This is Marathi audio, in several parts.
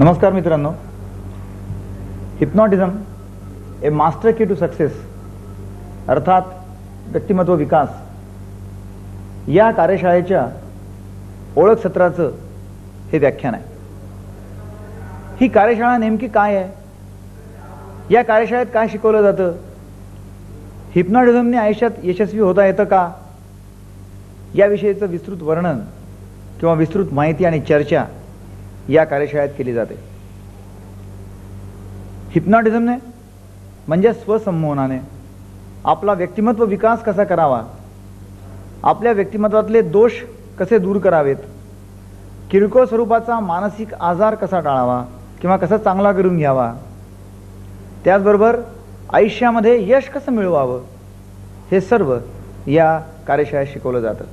नमस्कार मित्रांनो. Hypnotism a master key to success अर्थात व्यक्तिमत्व विकास. या कार्यशाळेच्या ओळख सत्राचं हे व्याख्यान आहे. ही कार्यशाळा नेमकी काय आहे? या कार्यशाळेत काय शिकवलं जातं? हिप्नॉटिझमने आयुष्यात यशस्वी होता येतं का? याविषयीचं विस्तृत वर्णन किंवा विस्तृत माहिती आणि चर्चा या कार्यशाळेत केली जाते. हिप्नॉटिझमने म्हणजे स्वसंमोहनाने आपला व्यक्तिमत्व विकास कसा करावा? आपल्या व्यक्तिमत्वातले दोष कसे दूर करावेत? किरकोळ स्वरूपाचा मानसिक आजार कसा टाळावा किंवा कसा चांगला करून घ्यावा? त्याचबरोबर आयुष्यामध्ये यश कसं मिळवावं? हे सर्व या कार्यशाळेत शिकवलं जातं.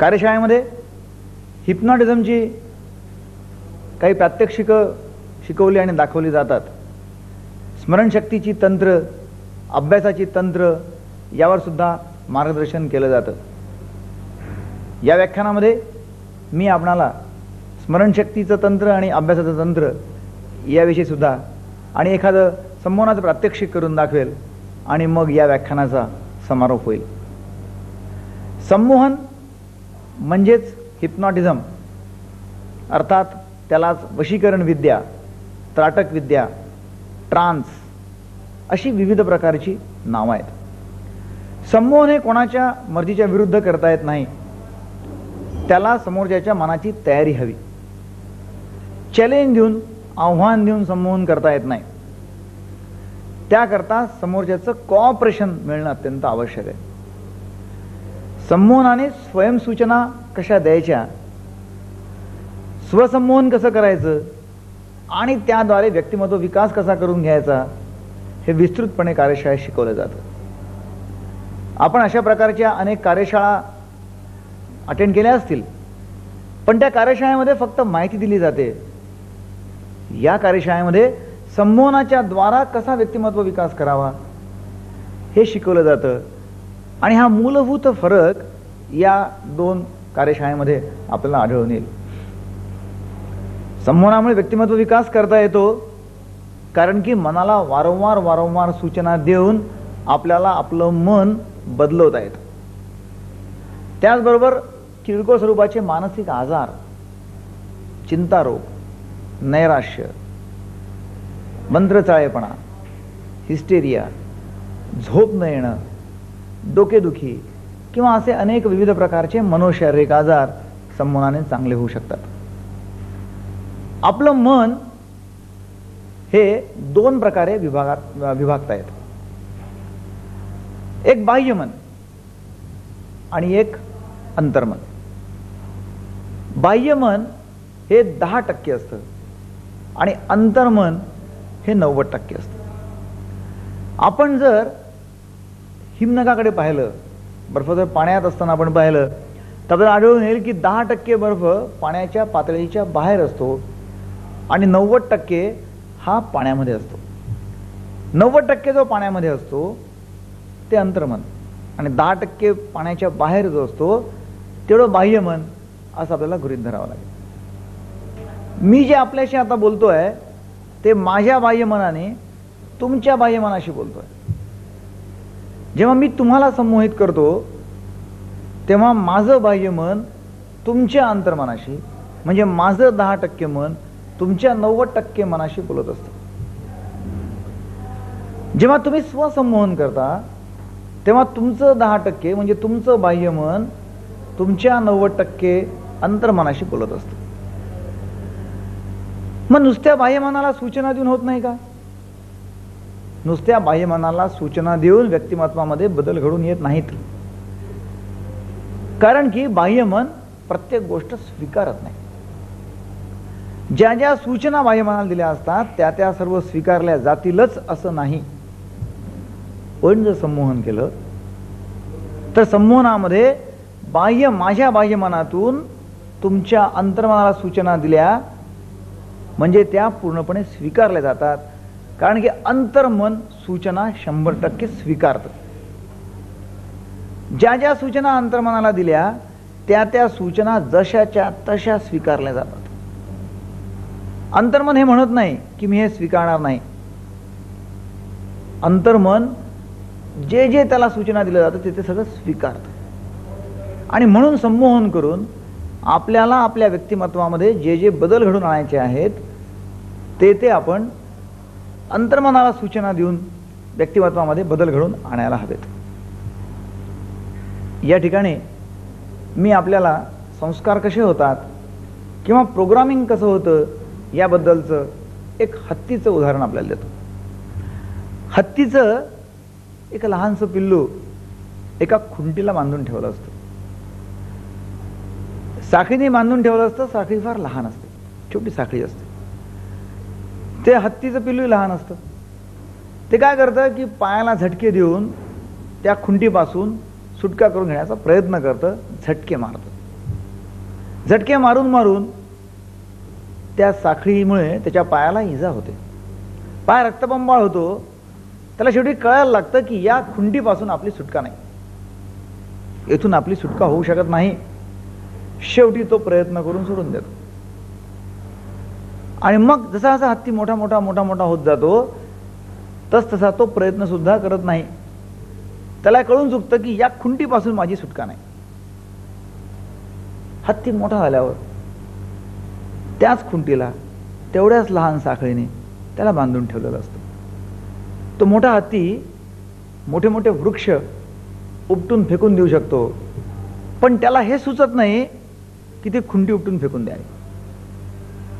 कार्यशाळेमध्ये हिप्नॉटिझमची काही प्रात्यक्षिकं शिकवली आणि दाखवली जातात. स्मरणशक्तीची तंत्र अभ्यासाची तंत्र यावर सुद्धा मार्गदर्शन केलं जातं. या व्याख्यानामध्ये मी आपणाला स्मरणशक्तीचं तंत्र आणि अभ्यासाचं तंत्र याविषयी सुद्धा आणि एखादं संमोहनाचं प्रात्यक्षिक करून दाखवेल आणि मग या व्याख्यानाचा समारोप होईल. संमोहन म्हणजेच हिप्नॉटिझम अर्थात त्यालाच वशीकरण विद्या त्राटक विद्या ट्रान्स अशी विविध प्रकारची नावं आहेत. संमोहन हे कोणाच्या मर्जीच्या विरुद्ध करता येत नाही. त्याला समोरच्याच्या मनाची तयारी हवी. चॅलेंज देऊन आव्हान देऊन संमोहन करता येत नाही. त्याकरता समोरच्याचं कॉपरेशन मिळणं अत्यंत आवश्यक आहे. संमोहनाने स्वयंसूचना कशा द्यायच्या स्वसंमोहन कसं करायचं? आणि त्याद्वारे व्यक्तिमत्व विकास कसा करून घ्यायचा? हे विस्तृतपणे कार्यशाळेत शिकवलं जातं. आपण अशा प्रकारच्या अनेक कार्यशाळा अटेंड केल्या असतील. पण त्या कार्यशाळेमध्ये फक्त माहिती दिली जाते. या कार्यशाळेमध्ये संमोहनाच्या द्वारा कसा व्यक्तिमत्व विकास करावा? हे शिकवलं जातं. आणि हा मूलभूत फरक या दोन कार्यशाळेमध्ये आपल्याला आढळून येईल. संमोहनामुळे व्यक्तिमत्व विकास करता येतो. कारण की मनाला वारंवार वारंवार सूचना देऊन आपल्याला आपलं मन बदलवता येतं. त्याचबरोबर किरकोळ स्वरूपाचे मानसिक आजार चिंतारोग नैराश्य मंत्रचाळेपणा हिस्टेरिया झोप न येणं डोकेदुखी किंवा असे अनेक विविध प्रकारचे मनोशारीरिक आजार संमोहनाने चांगले होऊ शकतात. आपलं मन हे दोन प्रकारे विभागात विभागता येत. एक बाह्य मन आणि एक अंतर्मन. बाह्य मन हे दहा टक्के असतं आणि अंतर्मन हे नव्वद टक्के असतं. आपण जर हिमनगाकडे पाहिलं बर्फ जर पाण्यात असताना आपण पाहिलं तर आपल्याला आढळून येईल की दहा टक्के बर्फ पाण्याच्या पातळीच्या बाहेर असतो. आणि नव्वद टक्के हा पाण्यामध्ये असतो. नव्वद टक्के जो पाण्यामध्ये असतो ते अंतर्मन. आणि दहा टक्के पाण्याच्या बाहेर जो असतो तेवढं बाह्यमन असं आपल्याला गृहित धरावं लागेल. मी जे आपल्याशी आता बोलतोय ते माझ्या बाह्यमनाने तुमच्या बाह्यमनाशी बोलतोय. जेव्हा मी तुम्हाला संमोहित करतो तेव्हा माझं बाह्यमन तुमच्या अंतर्मनाशी म्हणजे माझं दहा टक्के मन तुमच्या नव्वद टक्के मनाशी बोलत असतं. जेव्हा तुम्ही स्वसंमोहन करता तेव्हा तुमचं दहा टक्के म्हणजे तुमचं बाह्यमन तुमच्या नव्वद टक्के अंतर्मनाशी बोलत असतं. मग नुसत्या बाह्यमनाला सूचना देऊन होत नाही का? नुसत्या बाह्यमनाला सूचना देऊन व्यक्तिमत्वामध्ये बदल घडून येत नाहीत. कारण की बाह्यमन प्रत्येक गोष्ट स्वीकारत नाही. ज्या ज्या सूचना बाह्यमनाला दिल्या असतात त्या त्या सर्व स्वीकारल्या जातीलच असं नाही. पण जर संमोहन केलं तर संमोहनामध्ये बाह्य माझ्या बाह्यमनातून तुमच्या अंतर्मनाला सूचना दिल्या म्हणजे त्या पूर्णपणे स्वीकारल्या जातात. कारण की अंतर्मन सूचना शंभर टक्के स्वीकारतं. ज्या ज्या सूचना अंतर्मनाला दिल्या त्या त्या सूचना जशाच्या तशा स्वीकारल्या जातात. अंतर्मन हे म्हणत नाही की मी हे स्वीकारणार नाही. अंतर्मन जे जे त्याला सूचना दिलं जातं ते ते सगळं स्वीकारतं. आणि म्हणून संमोहन करून आपल्याला आपल्या व्यक्तिमत्वामध्ये जे जे बदल घडून आणायचे आहेत ते ते आपण अंतर्मनाला सूचना देऊन व्यक्तिमत्वामध्ये बदल घडून आणायला हवेत. या ठिकाणी मी आपल्याला संस्कार कसे होतात किंवा प्रोग्रामिंग कसं होतं याबद्दलचं एक हत्तीचं उदाहरण आपल्याला देतो. हत्तीचं एक लहानसं पिल्लू एका खुंटीला बांधून ठेवलं असतं. साखळीने बांधून ठेवलं असतं साखळी फार लहान असते छोटी साखळी असते. ते हत्तीचं पिल्लू लहान असतं. ते काय करतं की पायाला झटके देऊन त्या खुंटीपासून सुटका करून घेण्याचा प्रयत्न करतं झटके मारतं. झटके मारून मारून त्या साखळीमुळे त्याच्या पायाला इजा होते. पाय रक्तबंबाळ होतो. त्याला शेवटी कळायला लागतं की या खुंटीपासून आपली सुटका नाही. येथून आपली सुटका होऊ शकत नाही. शेवटी तो प्रयत्न करून सोडून देतो. आणि मग जसा जसा हत्ती मोठा मोठा मोठा मोठा होत जातो तस तसा तो प्रयत्न सुद्धा करत नाही. त्याला कळून चुकतं की या खुंटीपासून माझी सुटका नाही. हत्ती मोठा झाल्यावर त्याच खुंटीला तेवढ्याच लहान साखळीने त्याला बांधून ठेवलेलं असतं. तो मोठा हत्ती मोठे मोठे वृक्ष उपटून फेकून देऊ शकतो. पण त्याला हे सुचत नाही की ती खुंटी उपटून फेकून द्यावी.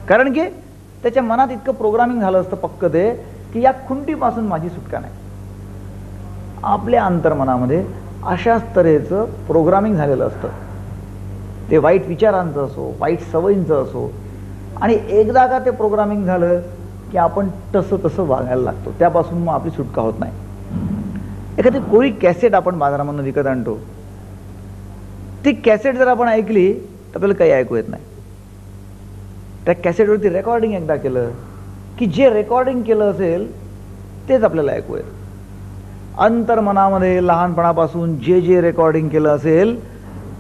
कारण की त्याच्या मनात इतकं प्रोग्रामिंग झालं असतं पक्क ते की या खुंटीपासून माझी सुटका नाही. आपल्या अंतर्मनामध्ये अशाच तऱ्हेचं प्रोग्रामिंग झालेलं असतं. ते वाईट विचारांचं असो वाईट सवयींचं असो आणि एकदा का ते प्रोग्रामिंग झालं की आपण तसं तसं वागायला लागतो. त्यापासून मग आपली सुटका होत नाही. एखादी कोरी कॅसेट आपण बाजारामधून विकत आणतो. ती कॅसेट जर आपण ऐकली तर आपल्याला काही ऐकू येत नाही. त्या कॅसेटवरती रेकॉर्डिंग एकदा केलं की जे रेकॉर्डिंग केलं असेल तेच आपल्याला ऐकू येत. अंतर्मनामध्ये लहानपणापासून जे जे रेकॉर्डिंग केलं असेल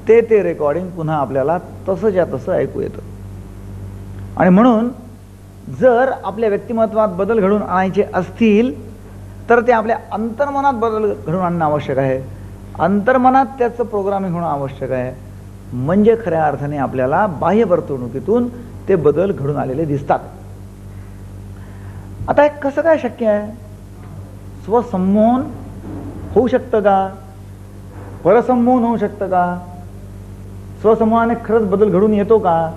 ते ते रेकॉर्डिंग पुन्हा आपल्याला तसंच्या तसं ऐकू येतं. आणि म्हणून जर आपल्या व्यक्तिमत्वात बदल घडून आणायचे असतील तर ते आपल्या अंतर्मनात बदल घडून आणणं आवश्यक आहे. अंतर्मनात त्याचं प्रोग्रामिंग होणं आवश्यक आहे. म्हणजे खऱ्या अर्थाने आपल्याला बाह्य वर्तवणुकीतून ते बदल घडून आलेले दिसतात. आता हे कसं काय शक्य आहे? स्वसंमोहन होऊ शकतं का? परसंमोहन होऊ शकतं का? स्वसमूहाने खरंच बदल घडून येतो का?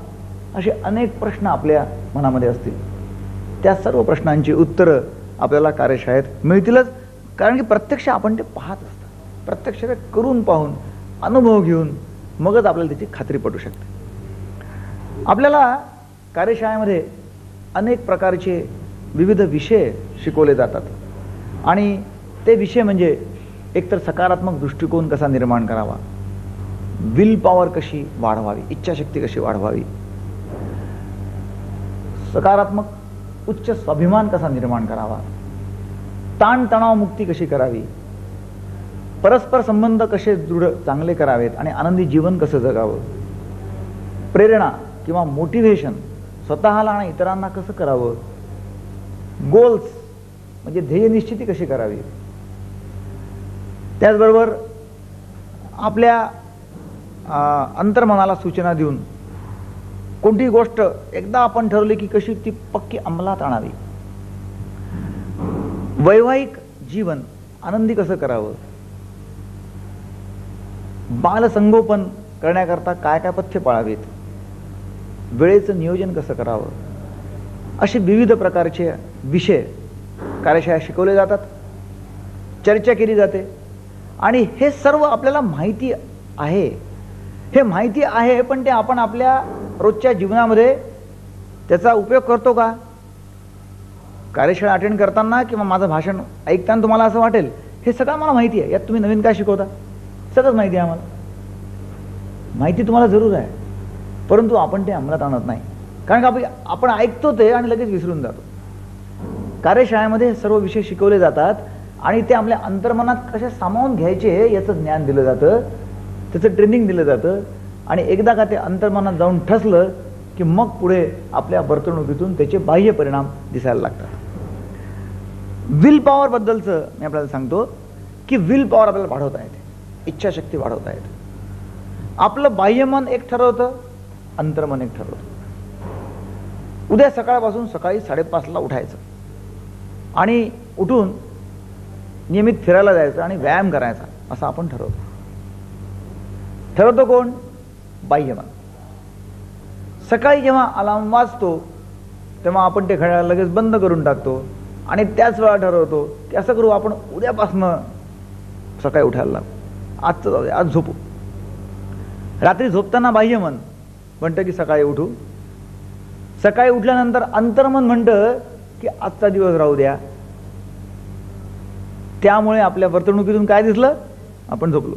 असे अनेक प्रश्न आपल्या मनामध्ये असतील. त्या सर्व प्रश्नांची उत्तरं आपल्याला कार्यशाळेत मिळतीलच. कारण की प्रत्यक्ष आपण ते पाहत असतात प्रत्यक्ष ते करून पाहून अनुभव घेऊन मगच आपल्याला त्याची खात्री पटू शकते. आपल्याला कार्यशाळेमध्ये अनेक प्रकारचे विविध विषय शिकवले जातात. आणि ते विषय म्हणजे एकतर सकारात्मक दृष्टिकोन कसा निर्माण करावा? विल पॉवर कशी वाढवावी? इच्छाशक्ती कशी वाढवावी? सकारात्मक उच्च स्वाभिमान कसा निर्माण करावा? ताणतणाव मुक्ती कशी करावी? परस्पर संबंध कसे दृढ चांगले करावेत आणि आनंदी जीवन कसं जगावं? प्रेरणा किंवा मोटिव्हेशन स्वतःला आणि इतरांना कसं करावं? गोल्स म्हणजे ध्येय निश्चिती कशी करावी? त्याचबरोबर आपल्या अंतर्मनाला सूचना देऊन कोणतीही गोष्ट एकदा आपण ठरवली की कशी ती पक्की अंमलात आणावी. वैवाहिक जीवन आनंदी कसं करावं? बालसंगोपन करण्याकरता काय काय पथ्य पाळावीत? वेळेचं नियोजन कसं करावं? असे विविध प्रकारचे विषय कार्यशाळा शिकवले जातात चर्चा केली जाते आणि हे सर्व आपल्याला माहिती आहे. हे माहिती आहे पण ते आपण आपल्या रोजच्या जीवनामध्ये त्याचा उपयोग करतो का? कार्यशाळा अटेंड करताना किंवा माझं भाषण ऐकताना तुम्हाला असं वाटेल हे सगळं मला माहिती आहे. यात तुम्ही नवीन काय शिकवता? सगळंच माहिती आहे आम्हाला. माहिती तुम्हाला जरूर आहे. परंतु आपण ते अंमलात आणत नाही. कारण का आपण आपण ऐकतो ते आणि लगेच विसरून जातो. कार्यशाळेमध्ये सर्व विषय शिकवले जातात आणि ते आपल्या अंतर्मनात कसे सामावून घ्यायचे याचं ज्ञान दिलं जातं. त्याचं ट्रेनिंग दिलं जातं. आणि एकदा का ते अंतर्मनात जाऊन ठसलं की मग पुढे आपल्या वर्तणुकीतून त्याचे बाह्य परिणाम दिसायला लागतात. विल पॉवर बद्दलचं मी आपल्याला सांगतो की विल पॉवर आपल्याला वाढवता येते. इच्छाशक्ती वाढवता येते. आपलं बाह्यमन एक ठरवतं अंतर्मन एक ठरवतं. उद्या सकाळपासून सकाळी साडेपाचला उठायचं. आणि उठून नियमित फिरायला जायचं आणि व्यायाम करायचा असं आपण ठरवतो. ठरवतो कोण? बाह्यमन सकाळी जेव्हा अलार्म वाजतो तेव्हा आपण ते घड्याळ लगेच बंद करून टाकतो. आणि त्याच वेळा ठरवतो की असं करू आपण उद्यापासनं सकाळी उठायला लागू आजचं जाऊ दे आज झोपू. रात्री झोपताना बाह्यमन म्हणतं की सकाळी उठू. सकाळी उठल्यानंतर अंतर्मन म्हणतं की आजचा दिवस राहू द्या. त्यामुळे आपल्या वर्तणुकीतून काय दिसलं? आपण झोपलो.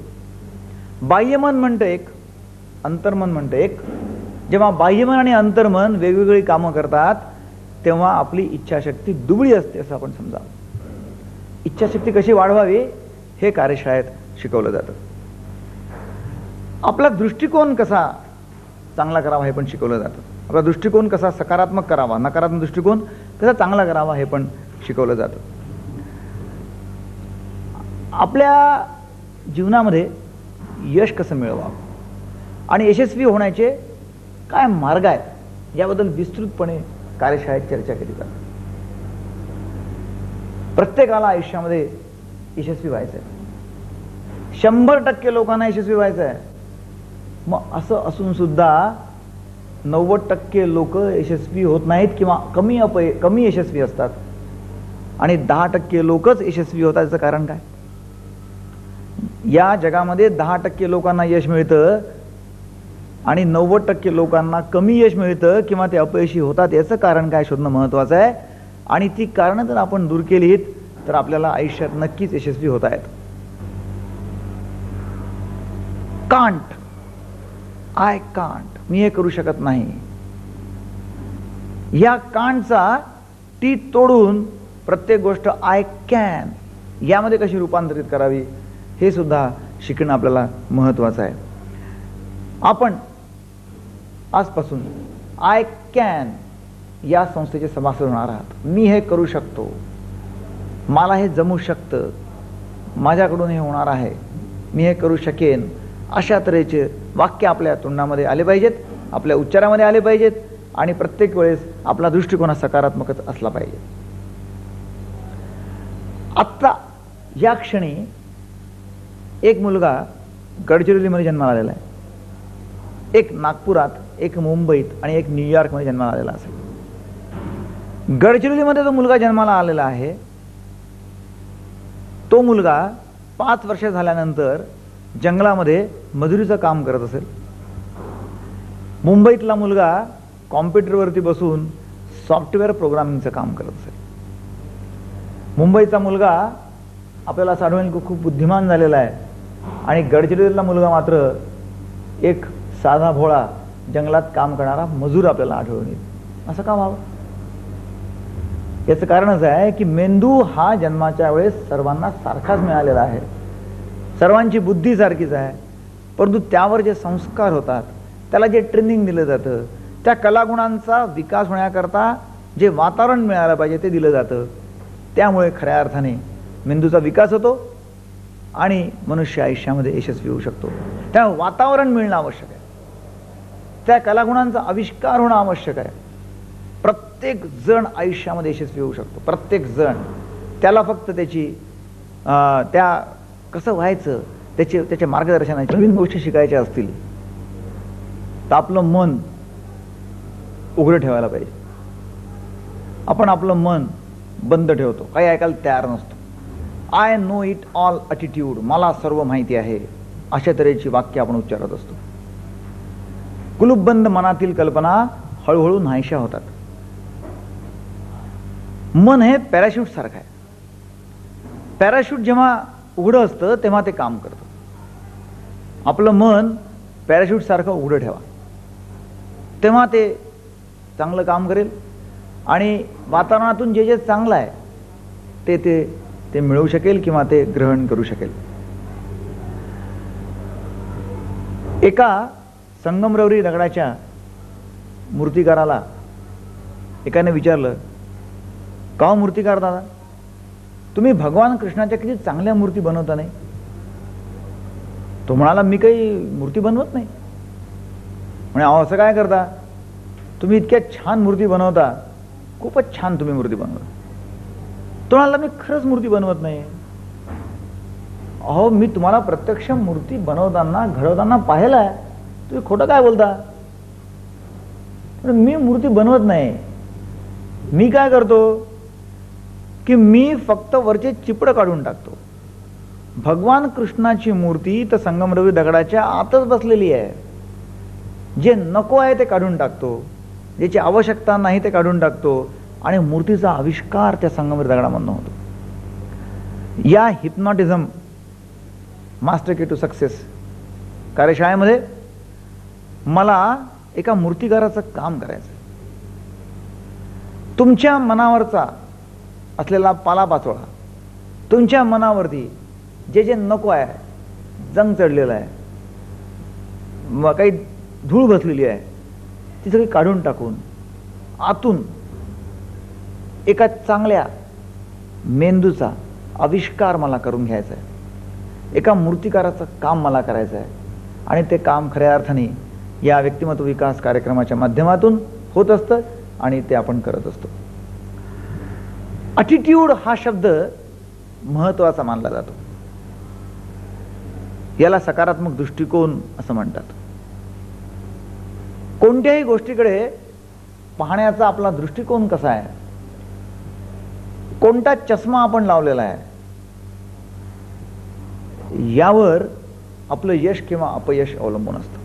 बाह्यमन म्हणतं एक अंतर्मन म्हणतं एक. जेव्हा बाह्यमन आणि अंतर्मन वेगवेगळी कामं करतात तेव्हा आपली इच्छाशक्ती दुबळी असते असं आपण समजा. इच्छाशक्ती कशी वाढवावी? हे कार्यशाळेत शिकवलं जातं. आपला दृष्टिकोन कसा चांगला करावा हे पण शिकवलं जातं. आपला दृष्टिकोन कसा सकारात्मक करावा नकारात्मक दृष्टिकोन कसा चांगला करावा हे पण शिकवलं जातं. आपल्या जीवनामध्ये यश कसं मिळवावं? आणि यशस्वी होण्याचे काय मार्ग आहेत याबद्दल विस्तृतपणे कार्यशाळेत चर्चा केली जाते. प्रत्येकाला आयुष्यामध्ये यशस्वी व्हायचं आहे. शंभर टक्के लोकांना यशस्वी व्हायचं आहे. मग असं असून सुद्धा नव्वद टक्के लोक यशस्वी होत नाहीत किंवा कमी अपय कमी यशस्वी असतात. आणि दहा टक्के लोकच यशस्वी होतात याचं कारण काय? या जगामध्ये दहा टक्के लोकांना यश मिळतं आणि नव्वद टक्के लोकांना कमी यश मिळतं किंवा ते अपयशी होतात याचं कारण काय शोधणं महत्वाचं आहे. आणि ती कारणं जर आपण दूर केलीत तर आपल्याला आयुष्यात नक्कीच यशस्वी होत आहेत कांट. I can't. मी हे करू शकत नाही. या कांटचा ती तोडून प्रत्येक गोष्ट आय कॅन यामध्ये कशी रूपांतरित करावी हे सुद्धा शिकणं आपल्याला महत्वाचं आहे. आपण आजपासून आय कॅन या संस्थेचे सभासद होणार आहात. मी हे करू शकतो. मला हे जमू शकतं. माझ्याकडून हे होणार आहे. मी हे करू शकेन. अशा तऱ्हेचे वाक्य आपल्या तोंडामध्ये आले पाहिजेत आपल्या उच्चारामध्ये आले पाहिजेत आणि प्रत्येक वेळेस आपला दृष्टिकोन सकारात्मकच असला पाहिजे. आत्ता या क्षणी एक मुलगा गडचिरोलीमध्ये जन्माला आलेला आहे. एक नागपुरात एक मुंबईत आणि एक न्यूयॉर्कमध्ये जन्माला आलेला असेल. गडचिरोलीमध्ये जो मुलगा जन्माला आलेला आहे. तो मुलगा पाच वर्ष झाल्यानंतर जंगलामध्ये मजुरीचं काम करत असेल. मुंबईतला मुलगा कॉम्प्युटरवरती बसून सॉफ्टवेअर प्रोग्रामिंगचं काम करत असेल. मुंबईचा मुलगा आपल्याला असं आढळून खूप बुद्धिमान झालेला आहे. आणि गडचिरोलीतला मुलगा मात्र एक साधा भोळा जंगलात काम करणारा मजूर आपल्याला आढळून येईल. असं का व्हावं? याचं कारणच आहे की मेंदू हा जन्माच्या वेळेस सर्वांना सारखाच मिळालेला आहे. सर्वांची बुद्धी सारखीच आहे. परंतु त्यावर जे संस्कार होतात त्याला जे ट्रेनिंग दिलं जातं त्या कलागुणांचा विकास होण्याकरता जे वातावरण मिळालं पाहिजे ते दिलं जातं. त्यामुळे खऱ्या अर्थाने मेंदूचा विकास होतो आणि मनुष्य आयुष्यामध्ये यशस्वी होऊ शकतो. त्यामुळे वातावरण मिळणं आवश्यक आहे. त्या कलागुणांचा आविष्कार होणं आवश्यक आहे. प्रत्येक जण आयुष्यामध्ये यशस्वी होऊ शकतो. प्रत्येक जण. त्याला फक्त त्याची त्या कसं व्हायचं त्याचे त्याच्या मार्गदर्शनाची नवीन गोष्टी शिकायच्या असतील तर आपलं मन उघडं ठेवायला पाहिजे. आपण आपलं मन बंद ठेवतो. काही ऐकायला तयार नसतो. I know it all attitude मला सर्व माहिती आहे. अशा तऱ्हेची वाक्य आपण उच्चारत असतो. कुलूपबंद मनातील कल्पना हळूहळू नाहीशा होतात. मन हे पॅराशूट सारखं आहे. पॅराशूट जेव्हा उघडं असतं तेव्हा ते काम करतं. आपलं मन पॅराशूट सारखं उघडं ठेवा. तेव्हा ते चांगलं काम करेल आणि वातावरणातून जे जे चांगलं आहे ते ते ते मिळवू शकेल किंवा ते ग्रहण करू शकेल. एका संगमरवरी दगडाच्या मूर्तिकाराला एकाने विचारलं का मूर्तिकार दादा तुम्ही भगवान कृष्णाच्या किती चांगल्या मूर्ती बनवता नाही? तो म्हणाला मी काही मूर्ती बनवत नाही. म्हणे अहो असं काय करता? तुम्ही इतक्या छान मूर्ती बनवता खूपच छान तुम्ही मूर्ती बनवता. तो म्हणाला मी खरंच मूर्ती बनवत नाही. अहो मी तुम्हाला प्रत्यक्ष मूर्ती बनवताना घडवताना पाहिलं आहे तुम्ही खोटं काय बोलता? पण मी मूर्ती बनवत नाही. मी काय करतो? की मी फक्त वरचे चिपड काढून टाकतो. भगवान कृष्णाची मूर्ती तर संगमरवी दगडाच्या आतच बसलेली आहे. जे नको आहे ते काढून टाकतो. ज्याची आवश्यकता नाही ते काढून टाकतो. आणि मूर्तीचा आविष्कार त्या संगमरवी दगडामधनं होतो. या hypnotism master key to success कार्यशाळेमध्ये मला एका मूर्तिकाराचं काम करायचं तुमच्या मनावरचा असलेला पालापाचोळा तुमच्या मनावरती जे जे नको आहे जंग चढलेलं आहे काही धूळ बसलेली आहे ती सगळी काढून टाकून आतून एका चांगल्या मेंदूचा आविष्कार मला करून घ्यायचा आहे एका मूर्तिकाराचं काम मला करायचं आहे आणि ते काम खऱ्या अर्थाने या व्यक्तिमत्व विकास कार्यक्रमाच्या माध्यमातून होत असतं आणि ते आपण करत असतो. अटिट्यूड हा शब्द महत्त्वाचा मानला जातो. याला सकारात्मक दृष्टिकोन असं म्हणतात. कोणत्याही गोष्टीकडे पाहण्याचा आपला दृष्टिकोन कसा आहे? कोणता चष्मा आपण लावलेला आहे? यावर आपलं यश किंवा अपयश अवलंबून असतं.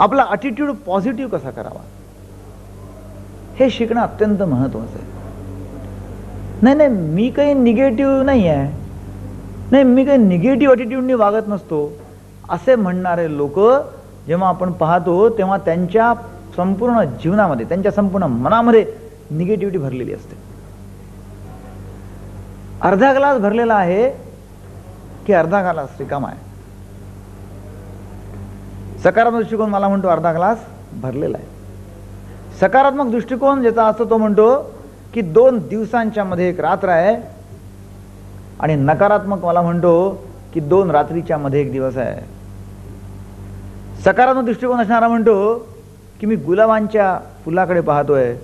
आपला अटिट्यूड पॉझिटिव्ह कसा करावा? हे शिकणं अत्यंत महत्वाचं आहे. नाही नाही मी काही निगेटिव्ह नाही आहे नाही मी काही निगेटिव्ह अटिट्यूडनी वागत नसतो. असे म्हणणारे लोक जेव्हा आपण पाहतो तेव्हा त्यांच्या संपूर्ण जीवनामध्ये त्यांच्या संपूर्ण मनामध्ये निगेटिव्हिटी भरलेली असते. अर्धा ग्लास भरलेला आहे की अर्धा ग्लास रिकामा आहे? सकारात्मक दृष्टिकोन मला म्हणतो अर्धा ग्लास भरलेला आहे. सकारात्मक दृष्टिकोन ज्याचा असतो तो म्हणतो की दोन दिवसांच्या मध्ये एक रात्र आहे आणि नकारात्मक मला म्हणतो की दोन रात्रीच्या मध्ये एक दिवस आहे. सकारात्मक दृष्टिकोन असणारा म्हणतो की मी गुलाबांच्या फुलाकडे पाहतोय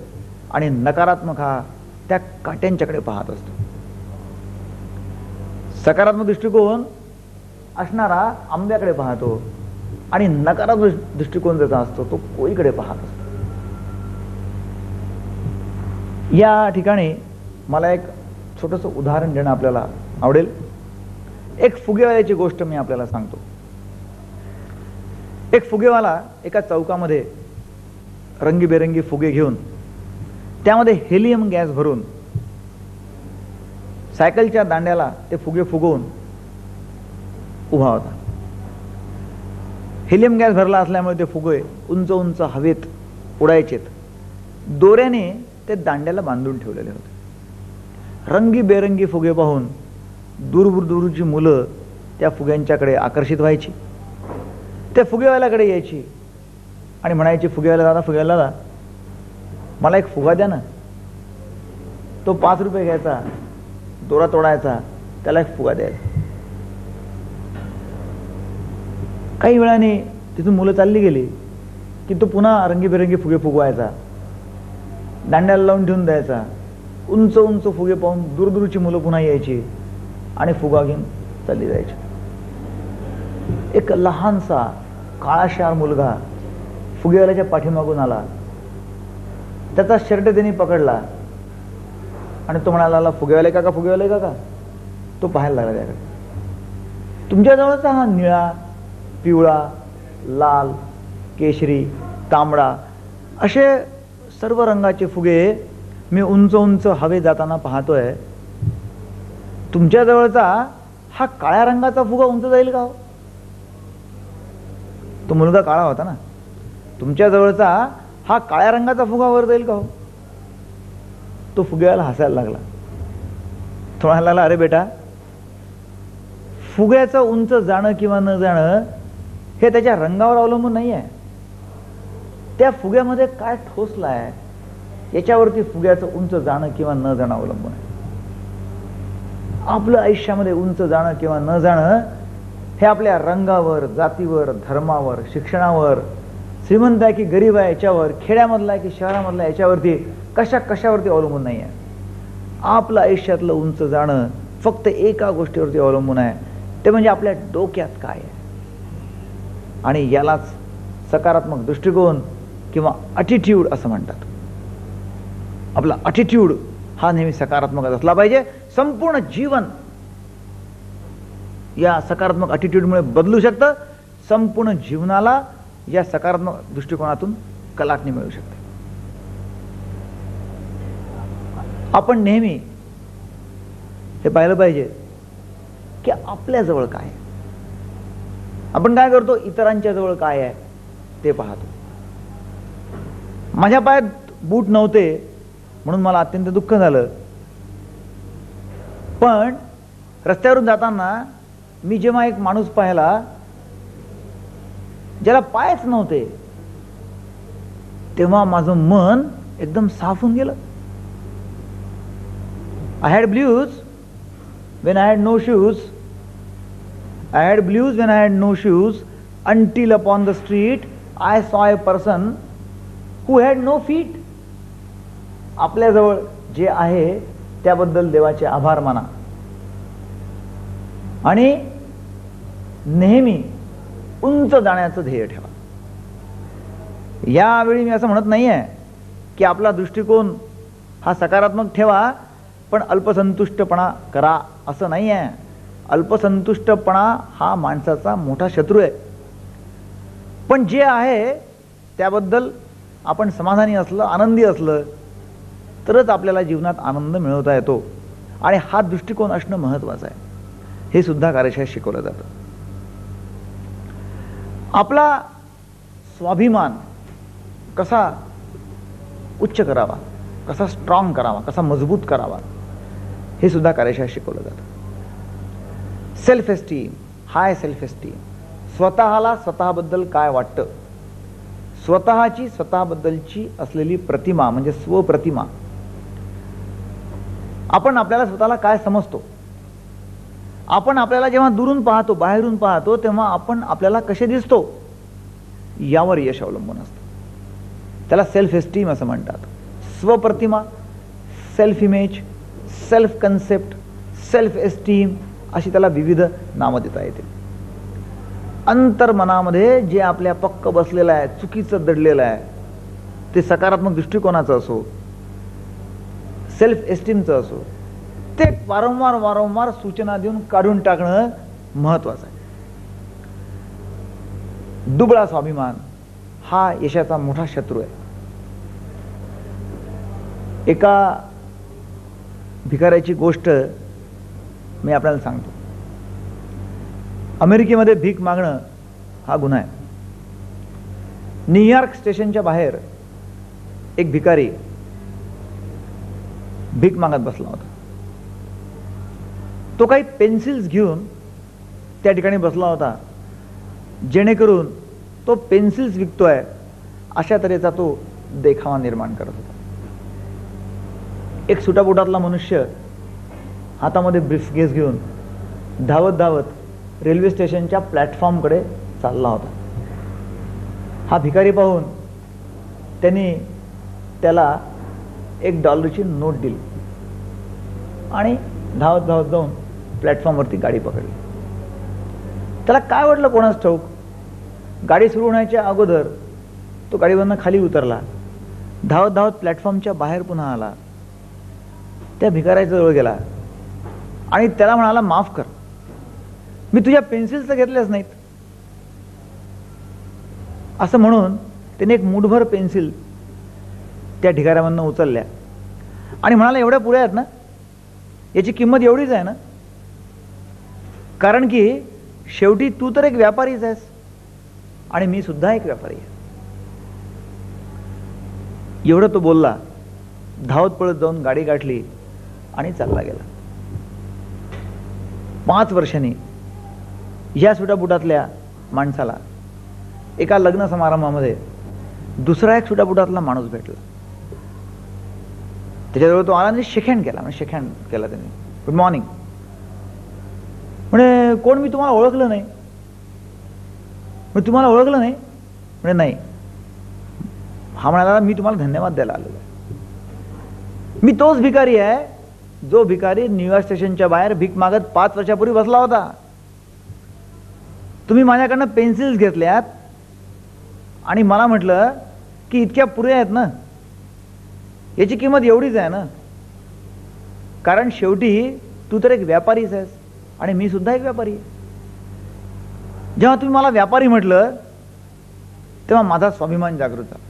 आणि नकारात्मक हा त्या काट्यांच्याकडे पाहत असतो. सकारात्मक दृष्टिकोन असणारा आंब्याकडे पाहतो आणि नकारात्मक दृष्टिकोन ज्याचा असतो तो कोळीकडे पाहत असतो. या ठिकाणी मला एक छोटस उदाहरण देणं आपल्याला आवडेल. एक फुगेवाल्याची गोष्ट मी आपल्याला सांगतो. एक फुगेवाला एका चौकामध्ये रंगीबेरंगी फुगे घेऊन त्यामध्ये हेलियम गॅस भरून सायकलच्या दांड्याला ते फुगे फुगवून उभा होता. हेलियम गॅस भरला असल्यामुळे ते फुगे उंच उंच हवेत उडायचेत. दोऱ्याने ते दांड्याला बांधून ठेवलेले होते. रंगीबेरंगी फुगे पाहून दूर दूरची मुलं त्या फुग्यांच्याकडे आकर्षित व्हायची. त्या फुगेवाल्याकडे यायची. आणि म्हणायची फुगेवाला दादा फुगेवाला दादा मला एक फुगा द्या ना. तो पाच रुपये घ्यायचा दोरा तोडायचा त्याला एक फुगा द्यायचा. काही वेळाने तिथून मुलं चालली गेली की तो पुन्हा रंगीबेरंगी फुगे फुगवायचा. दांड्याला लावून ठेवून द्यायचा. उंच उंच फुगे पाहून दूरदूरची मुलं पुन्हा यायची आणि फुगा घेऊन चालली जायची. एक लहानसा काळाशार मुलगा फुगेवाल्याच्या पाठीमागून आला. त्याचा शर्ट त्यांनी पकडला. आणि तो म्हणाला फुगेवाले काका फुगेवाले काका तो पाहायला लागला त्याकडे. तुमच्याजवळचा हा निळा पिवळा लाल केशरी तांबडा असे सर्व रंगाचे फुगे मी उंच उंच हवे जाताना पाहतोय. तुमच्याजवळचा हा काळ्या रंगाचा फुगा उंच जाईल का हो? तो मुलगा काळा होता ना. तुमच्या जवळचा हा काळ्या रंगाचा फुगा वर जाईल का हो? तो फुग्याला हसायला लागला. तो लागला अरे बेटा फुग्याचं उंच जाणं किंवा न जाणं हे त्याच्या रंगावर अवलंबून नाही आहे त्या फुग्यामध्ये काय ठोसला आहे याच्यावरती फुग्याचं उंच जाणं किंवा न जाणं अवलंबून आहे. आपलं आयुष्यामध्ये उंच जाणं किंवा न जाणं हे आपल्या रंगावर जातीवर धर्मावर शिक्षणावर श्रीमंत आहे की गरीब आहे याच्यावर खेड्यामधला आहे की शहरामधला याच्यावरती कशा कशावरती अवलंबून नाही आहे आपलं आयुष्यातलं उंच जाणं फक्त एका गोष्टीवरती अवलंबून आहे. ते म्हणजे आपल्या डोक्यात काय आहे? आणि यालाच सकारात्मक दृष्टिकोन किंवा अटिट्यूड असं म्हणतात. आपला अटिट्यूड हा नेहमी सकारात्मक असला पाहिजे. संपूर्ण जीवन या सकारात्मक अटिट्यूडमुळे बदलू शकतं. संपूर्ण जीवनाला या सकारात्मक दृष्टिकोनातून कलाटणी मिळू शकते. आपण नेहमी हे पाहिलं पाहिजे की आपल्या जवळ काय आहे? आपण काय करतो? इतरांच्या जवळ काय आहे? ते पाहतो. माझ्या पायात बूट नव्हते म्हणून मला अत्यंत दुःख झालं. पण रस्त्यावरून जाताना मी जेव्हा एक माणूस पाहिला ज्याला पायच नव्हते तेव्हा माझं मन एकदम साफ होऊन गेलं. I had blues when I had no shoes I had blues when I had no shoes until upon the street I saw a person who had no feet. आपल्याजवळ जे आहे त्याबद्दल देवाचे आभार माना. आणि नेहमी उंच जाण्याचं ध्येय ठेवा. यावेळी मी असं म्हणत नाहीये की आपला दृष्टिकोन हा सकारात्मक ठेवा पण अल्पसंतुष्टपणा करा असं नाही आहे अल्पसंतुष्टपणा हा माणसाचा मोठा शत्रू आहे. पण जे आहे त्याबद्दल आपण समाधानी असलं आनंदी असलं तरच आपल्याला जीवनात आनंद मिळवता येतो. आणि हा दृष्टिकोन असणं महत्वाचं आहे. हे सुद्धा कार्यशाळेत शिकवलं जातं. आपला स्वाभिमान कसा उच्च करावा कसा स्ट्रॉंग करावा कसा मजबूत करावा हे सुद्धा कार्यशाळेत शिकवलं जातं. Self esteem high self esteem स्वतःला स्वतःबद्दल काय वाटतं? स्वतःची स्वतःबद्दलची असलेली प्रतिमा म्हणजे स्वप्रतिमा. आपण आपल्याला स्वतःला काय समजतो? आपण आपल्याला जेव्हा दुरून पाहतो बाहेरून पाहतो तेव्हा आपण आपल्याला कसे दिसतो? यावर यश अवलंबून असतं. त्याला सेल्फ एस्टीम असं म्हणतात. स्वप्रतिमा self image self concept self esteem अशी त्याला विविध नावं देता येतील. अंतर्मनामध्ये जे आपल्या पक्क बसलेलं आहे चुकीचं दडलेलं आहे ते सकारात्मक दृष्टिकोनाचं असो सेल्फ एस्टीमचं असो ते वारंवार वारंवार सूचना देऊन काढून टाकणं महत्वाचं आहे. दुबळा स्वाभिमान हा यशाचा मोठा शत्रू आहे. एका भिकाऱ्याची गोष्ट मी आपल्याला सांगतो. अमेरिकेमध्ये भीक मागणं हा गुन्हा आहे. न्यूयॉर्क स्टेशनच्या बाहेर एक भिकारी भीक मागत बसला होता. तो काही पेन्सिल्स घेऊन त्या ठिकाणी बसला होता जेणेकरून तो पेन्सिल्स विकतोय अशा तऱ्हेचा तो देखावा निर्माण करत होता. एक सुटाबुटातला मनुष्य हातामध्ये ब्रिफकेस घेऊन धावत धावत रेल्वे स्टेशनच्या प्लॅटफॉर्मकडे चालला होता. हा भिकारी पाहून त्यांनी त्याला एक डॉलरची नोट दिली आणि धावत धावत जाऊन प्लॅटफॉर्मवरती गाडी पकडली. त्याला काय वाटलं कोणाच ठाऊक? गाडी सुरू होण्याच्या अगोदर तो गाडीवरनं खाली उतरला धावत धावत प्लॅटफॉर्मच्या बाहेर पुन्हा आला. त्या भिकाऱ्याच्या जवळ गेला. आणि त्याला म्हणाला माफ कर. मी तुझ्या पेन्सिल्स तर घेतल्याच नाहीत. असं म्हणून त्याने एक मुठभर पेन्सिल त्या ठिकाऱ्यामधनं उचलल्या. आणि म्हणाला एवढ्या पुढे आहेत ना? याची किंमत एवढीच आहे ना? कारण की शेवटी तू तर एक व्यापारीच आहेस आणि मी सुद्धा एक व्यापारी आहे. एवढं तो बोलला. धावत पळत जाऊन गाडी गाठली आणि चालला गेला. पाच वर्षांनी या सुटाबुटातल्या माणसाला एका लग्न समारंभामध्ये दुसरा एक सुटापुटातला माणूस भेटला. त्याच्याजवळ तो आला आणि शेखँड केला म्हणजे शेखँड केला त्याने. गुड मॉर्निंग म्हणे कोण मी तुम्हाला ओळखलं नाही? मग तुम्हाला ओळखलं नाही. म्हणजे नाही. हा म्हणाला मी तुम्हाला धन्यवाद द्यायला आलेलो आहे. मी तोच भिकारी आहे जो भिकारी न्यूयॉर्क स्टेशनच्या बाहेर भीक मागत पाच वर्षापूर्वी बसला होता. तुम्ही माझ्याकडनं पेन्सिल्स घेतल्यात आणि मला म्हटलं की इतक्या पुऱ्या आहेत ना याची किंमत एवढीच आहे ना. कारण शेवटी तू तर एक व्यापारीच आहेस आणि मी सुद्धा एक व्यापारी आहे. जेव्हा तुम्ही मला व्यापारी म्हटलं तेव्हा माझा स्वाभिमान जागृत झाला.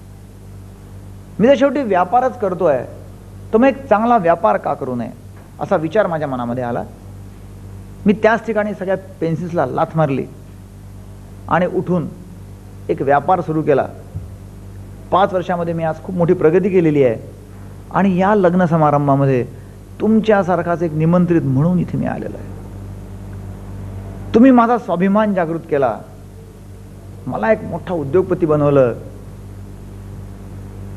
मी तर शेवटी व्यापारच करतोय. तर मग एक चांगला व्यापार का करू नये? असा विचार माझ्या मनामध्ये आला. मी त्याच ठिकाणी सगळ्या पेन्सिल्सला लाथ मारली आणि उठून एक व्यापार सुरू केला. पाच वर्षामध्ये मी आज खूप मोठी प्रगती केलेली आहे. आणि या लग्न समारंभामध्ये तुमच्यासारखाच एक निमंत्रित म्हणून इथे मी आलेलो आहे. तुम्ही माझा स्वाभिमान जागृत केला. मला एक मोठा उद्योगपती बनवलं.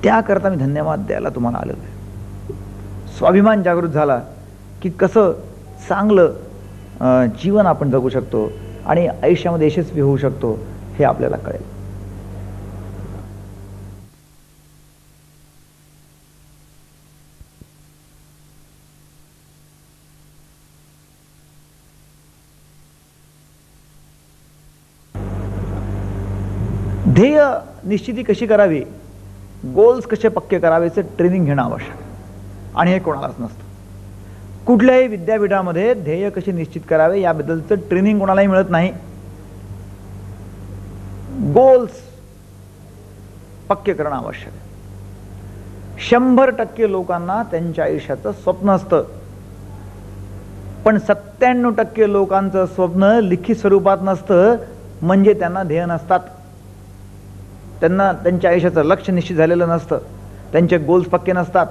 त्याकरता मी धन्यवाद द्यायला तुम्हाला आलेलो आहे. स्वाभिमान जागृत झाला की कसं चांगलं जीवन आपण जगू शकतो आणि आयुष्यामध्ये यशस्वी होऊ शकतो हे आपल्याला कळेल. ध्येय निश्चिती कशी करावी? गोल्स कसे पक्के करावेचे ट्रेनिंग घेणं आवश्यक. आणि हे कोणालाच नसतं. कुठल्याही विद्यापीठामध्ये ध्येय कसे निश्चित करावे याबद्दलचं ट्रेनिंग कोणालाही मिळत नाही. गोल्स पक्के करणं आवश्यक आहे. शंभर टक्के लोकांना त्यांच्या आयुष्याचं स्वप्न असतं. पण सत्त्याण्णव टक्के लोकांचं स्वप्न लिखित स्वरूपात नसतं म्हणजे त्यांना ध्येय नसतात. त्यांना त्यांच्या आयुष्याचं लक्ष निश्चित झालेलं नसतं. त्यांचे गोल्स पक्के नसतात.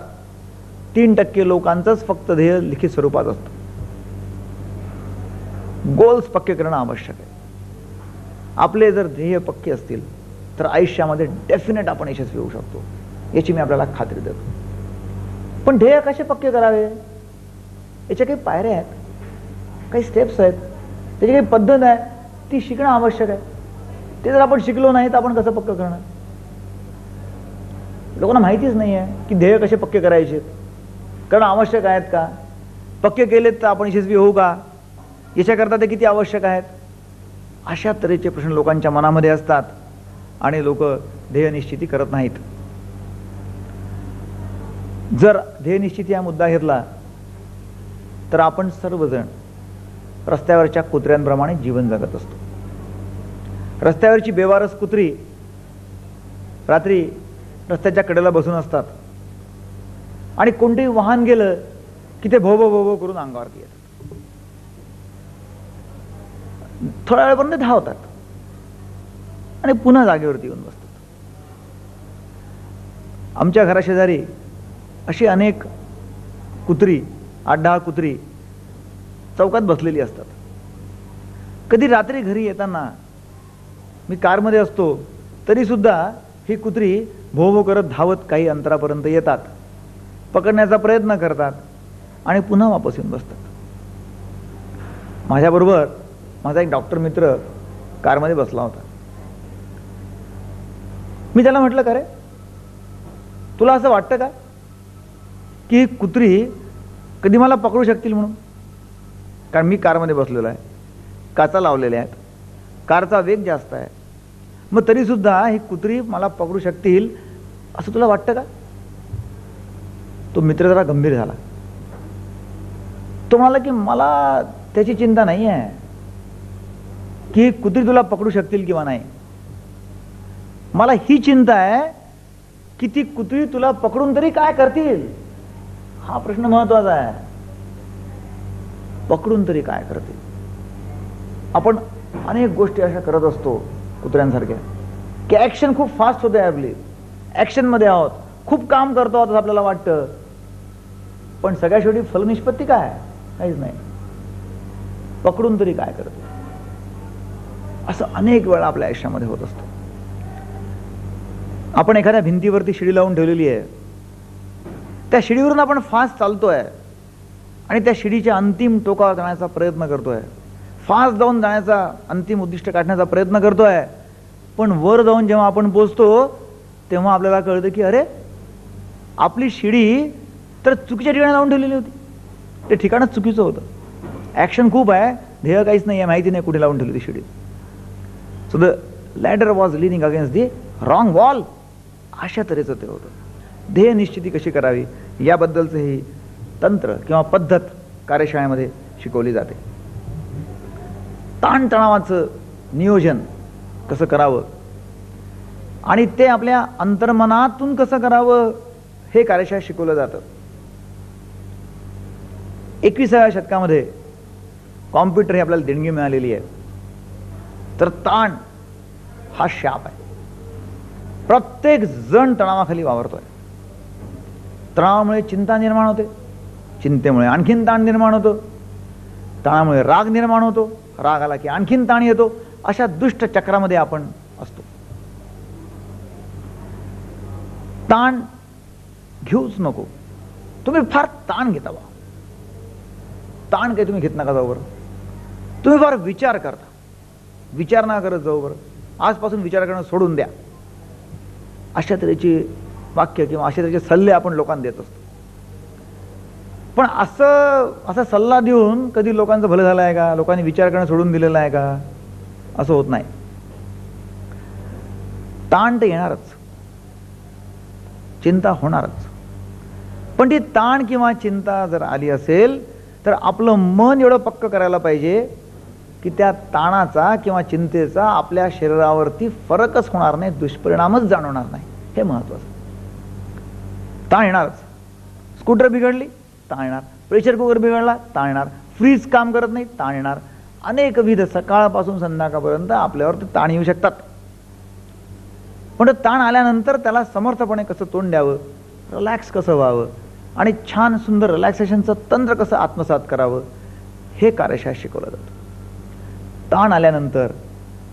तीन टक्के लोकांचंच फक्त ध्येय लिखित स्वरूपात असतं. गोल्स पक्के करणं आवश्यक आहे. आपले जर ध्येय पक्के असतील तर आयुष्यामध्ये डेफिनेट आपण यशस्वी होऊ शकतो. याची मी आपल्याला खात्री देतो. पण ध्येय कसे पक्के करावे? याच्या काही पायऱ्या आहेत. काही स्टेप्स आहेत. त्याची काही पद्धत आहे. ती शिकणं आवश्यक आहे. ते जर आपण शिकलो नाही तर आपण कसं पक्क करणार? लोकांना माहितीच नाही आहे की ध्येय कसे पक्के करायचे. कारण आवश्यक आहेत का? पक्के केलेत तर आपण यशस्वी होऊ का? याच्याकरता ते किती आवश्यक आहेत? अशा तऱ्हेचे प्रश्न लोकांच्या मनामध्ये असतात आणि लोक ध्येय निश्चिती करत नाहीत. जर ध्येयनिश्चिती हा मुद्दा घेतला तर आपण सर्वजण रस्त्यावरच्या कुत्र्यांप्रमाणे जीवन जगत असतो. रस्त्यावरची बेवारस कुत्री रात्री रस्त्याच्या कडेला बसून असतात. आणि कोणतेही वाहन गेलं की ते भोबो भोबो करून अंगावरती येतात थोड्या वेळापर्यंत धावतात. आणि पुन्हा जागेवरती येऊन बसतात. आमच्या घराशेजारी अशी अनेक कुत्री आठ दहा कुत्री चौकात बसलेली असतात. कधी रात्री घरी येताना मी कारमध्ये असतो तरी सुद्धा ही कुत्री भो करत धावत काही अंतरापर्यंत येतात. पकडण्याचा प्रयत्न करतात आणि पुन्हा वापस येऊन बसतात. माझ्याबरोबर माझा एक डॉक्टर मित्र कारमध्ये बसला होता. मी त्याला म्हटलं का रे? तुला असं वाटतं का की कुत्री कधी मला पकडू शकतील म्हणून? कारण मी कारमध्ये बसलेलो आहे. काचा लावलेल्या आहेत. कारचा वेग जास्त आहे. मग तरीसुद्धा ही कुत्री मला पकडू शकतील असं तुला वाटतं का? तो मित्र जरा गंभीर झाला. तो म्हणाला की मला त्याची चिंता नाही आहे. की कुत्री तुला पकडू शकतील किंवा नाही. मला ही चिंता आहे की ती कुत्री तुला पकडून तरी काय करतील? हा प्रश्न महत्त्वाचा आहे. पकडून तरी काय करतील? आपण अनेक गोष्टी अशा करत असतो कुत्र्यांसारख्या. की ऍक्शन खूप फास्ट होते आपली. ॲक्शनमध्ये आहोत. खूप काम करतो आहोत असं आपल्याला वाटतं. पण सगळ्या शेवटी फलनिष्पत्ती काय? काहीच नाही. पकडून तरी काय करतो? असं अनेक वेळा आपल्या आयुष्यामध्ये होत असतं. आपण एखाद्या भिंतीवरती शिडी लावून ठेवलेली आहे. त्या शिडीवरून आपण फास्ट चालतोय. आणि त्या शिडीच्या अंतिम टोकावर जाण्याचा प्रयत्न करतोय. फास्ट जाऊन जाण्याचा अंतिम उद्दिष्ट काढण्याचा प्रयत्न करतोय. पण वर जाऊन जेव्हा आपण पोचतो तेव्हा आपल्याला कळतं की अरे आपली शिडी तर चुकीच्या ठिकाणी लावून ठेवलेली होती. ते ठिकाणच चुकीचं होतं. ॲक्शन खूप आहे. ध्येय काहीच नाही आहे माहिती नाही कुठे लावून ठेवली ती शिडी so the ladder was leaning against the wrong wall अशा तऱ्हेचं ते होतं. ध्येय निश्चिती कशी करावी? याबद्दलचं ही तंत्र किंवा पद्धत कार्यशाळेमध्ये शिकवली जाते. ताणतणावाचं नियोजन कसं करावं? आणि ते आपल्या अंतर्मनातून कसं करावं? हे कार्यशाळेत शिकवलं जातं. एकविसाव्या शतकामध्ये कॉम्प्युटर ही आपल्याला देणगी मिळालेली आहे. तर ताण हा शाप आहे. प्रत्येक जण तणावाखाली वावरतोय. तणावामुळे चिंता निर्माण होते. चिंतेमुळे आणखीन ताण निर्माण होतो. ताणामुळे राग निर्माण होतो. राग आला की आणखीन ताण येतो. अशा दुष्ट चक्रामध्ये आपण असतो. ताण घेऊच नको. तुम्ही फार ताण घेता बा ताण काही तुम्ही घेत नका जाऊ बरं. तुम्ही फार विचार करता. विचार ना करत जाऊ बरं. आजपासून विचार करणं सोडून द्या. अशा तऱ्हेची वाक्य किंवा अशा तऱ्हेचे सल्ले आपण लोकांना देत असतो. पण असं असा सल्ला देऊन कधी लोकांचं भलं झालं आहे का? लोकांनी विचार करणं सोडून दिलेलं आहे का? असं होत नाही. ताण तर येणारच. चिंता होणारच. पण ती ताण किंवा चिंता जर आली असेल तर आपलं मन एवढं पक्क करायला पाहिजे की त्या ताणाचा किंवा चिंतेचा आपल्या शरीरावरती फरकच होणार नाही दुष्परिणामच जाणवणार नाही. हे महत्वाचं ताण येणारच. स्कूटर बिघडली ताण येणार. प्रेशर कुकर बिघडला ताण येणार. फ्रीज काम करत नाही ताण येणार. अनेकविध सकाळपासून संध्याकाळपर्यंत आपल्यावर ताण येऊ शकतात. पण ताण आल्यानंतर त्याला समर्थपणे कसं तोंड द्यावं? रिलॅक्स कसं व्हावं? आणि छान सुंदर रिलॅक्सेशनचं तंत्र कसं आत्मसात करावं हे कार्यशाळेत शिकवलं जातं. ताण आल्यानंतर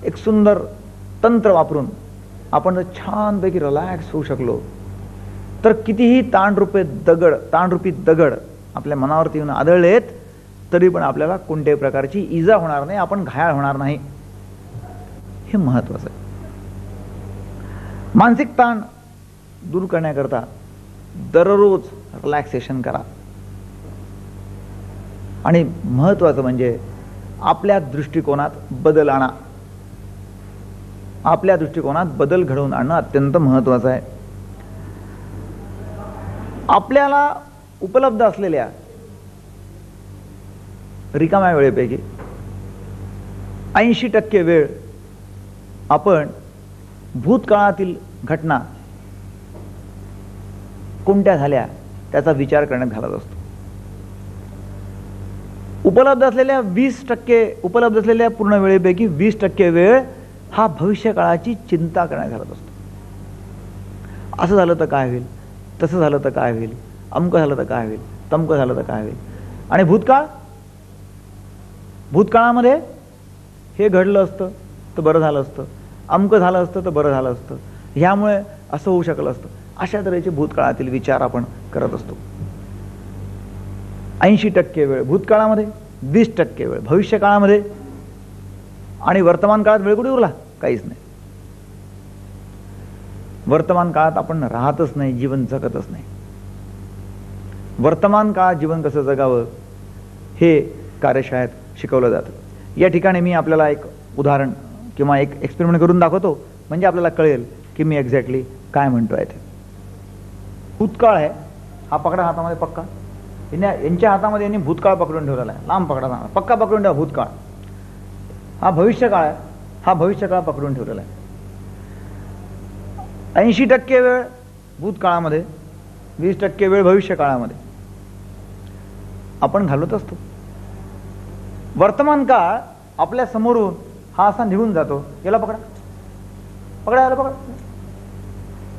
एक सुंदर तंत्र वापरून आपण जर छानपैकी रिलॅक्स होऊ शकलो तर कितीही ताणरूपे दगड ताणरूपी दगड आपल्या मनावरती येऊन आदळलेत तरी पण आपल्याला कोणत्याही प्रकारची इजा होणार नाही आपण घायाळ होणार नाही. हे महत्वाचं आहे. मानसिक ताण दूर करण्याकरता दररोज रिलॅक्सेशन करा. आणि महत्वाचं म्हणजे आपल्या दृष्टिकोनात बदल आणा. आपल्या दृष्टिकोनात बदल घडवून आणणं अत्यंत महत्वाचं आहे. आपल्याला उपलब्ध असलेल्या रिकाम्या वेळेपैकी ऐंशी टक्के वेळ आपण भूतकाळातील घटना कोणत्या झाल्या त्याचा विचार करण्यात घालत असतो. उपलब्ध असलेल्या वीस टक्के उपलब्ध असलेल्या पूर्ण वेळेपैकी वीस टक्के वेळ हा भविष्य काळाची चिंता करण्यात घालत असतो. असं झालं तर काय होईल? तसं झालं तर काय होईल? अमकं झालं तर काय होईल? तमकं झालं तर काय होईल? आणि भूतकाळ? भूतकाळामध्ये हे घडलं असतं तर बरं झालं असतं. अमकं झालं असतं तर बरं झालं असतं. ह्यामुळे असं होऊ शकलं असतं. अशा तऱ्हेचे भूतकाळातील विचार आपण करत असतो. ऐंशी टक्के वेळ भूतकाळामध्ये वीस टक्के वेळ भविष्य काळामध्ये आणि वर्तमान काळात वेळ कुठे उरला? काहीच नाही. वर्तमान काळात आपण राहतच नाही जीवन जगतच नाही. वर्तमान काळात जीवन कसं जगावं हे कार्यशाळेत शिकवलं जातं. या ठिकाणी मी आपल्याला एक उदाहरण किंवा एक एक्सपेरिमेंट करून दाखवतो. म्हणजे आपल्याला कळेल की मी एक्झॅक्टली काय म्हणतोय ते. भूतकाळ आहे. हा पकडा हातामध्ये पक्का. यांच्या हातामध्ये यांनी भूतकाळ पकडून ठेवलेला आहे. लांब पकडा जाणार पक्का पकडून ठेवा भूतकाळ. हा भविष्यकाळ आहे. हा भविष्यकाळ पकडून ठेवलेला आहे. ऐंशी टक्के वेळ भूतकाळामध्ये वीस टक्के वेळ भविष्य काळामध्ये आपण घालवत असतो. वर्तमान काळ आपल्या समोरून हा असा निघून जातो. याला पकडा. पकडा याला पकडा.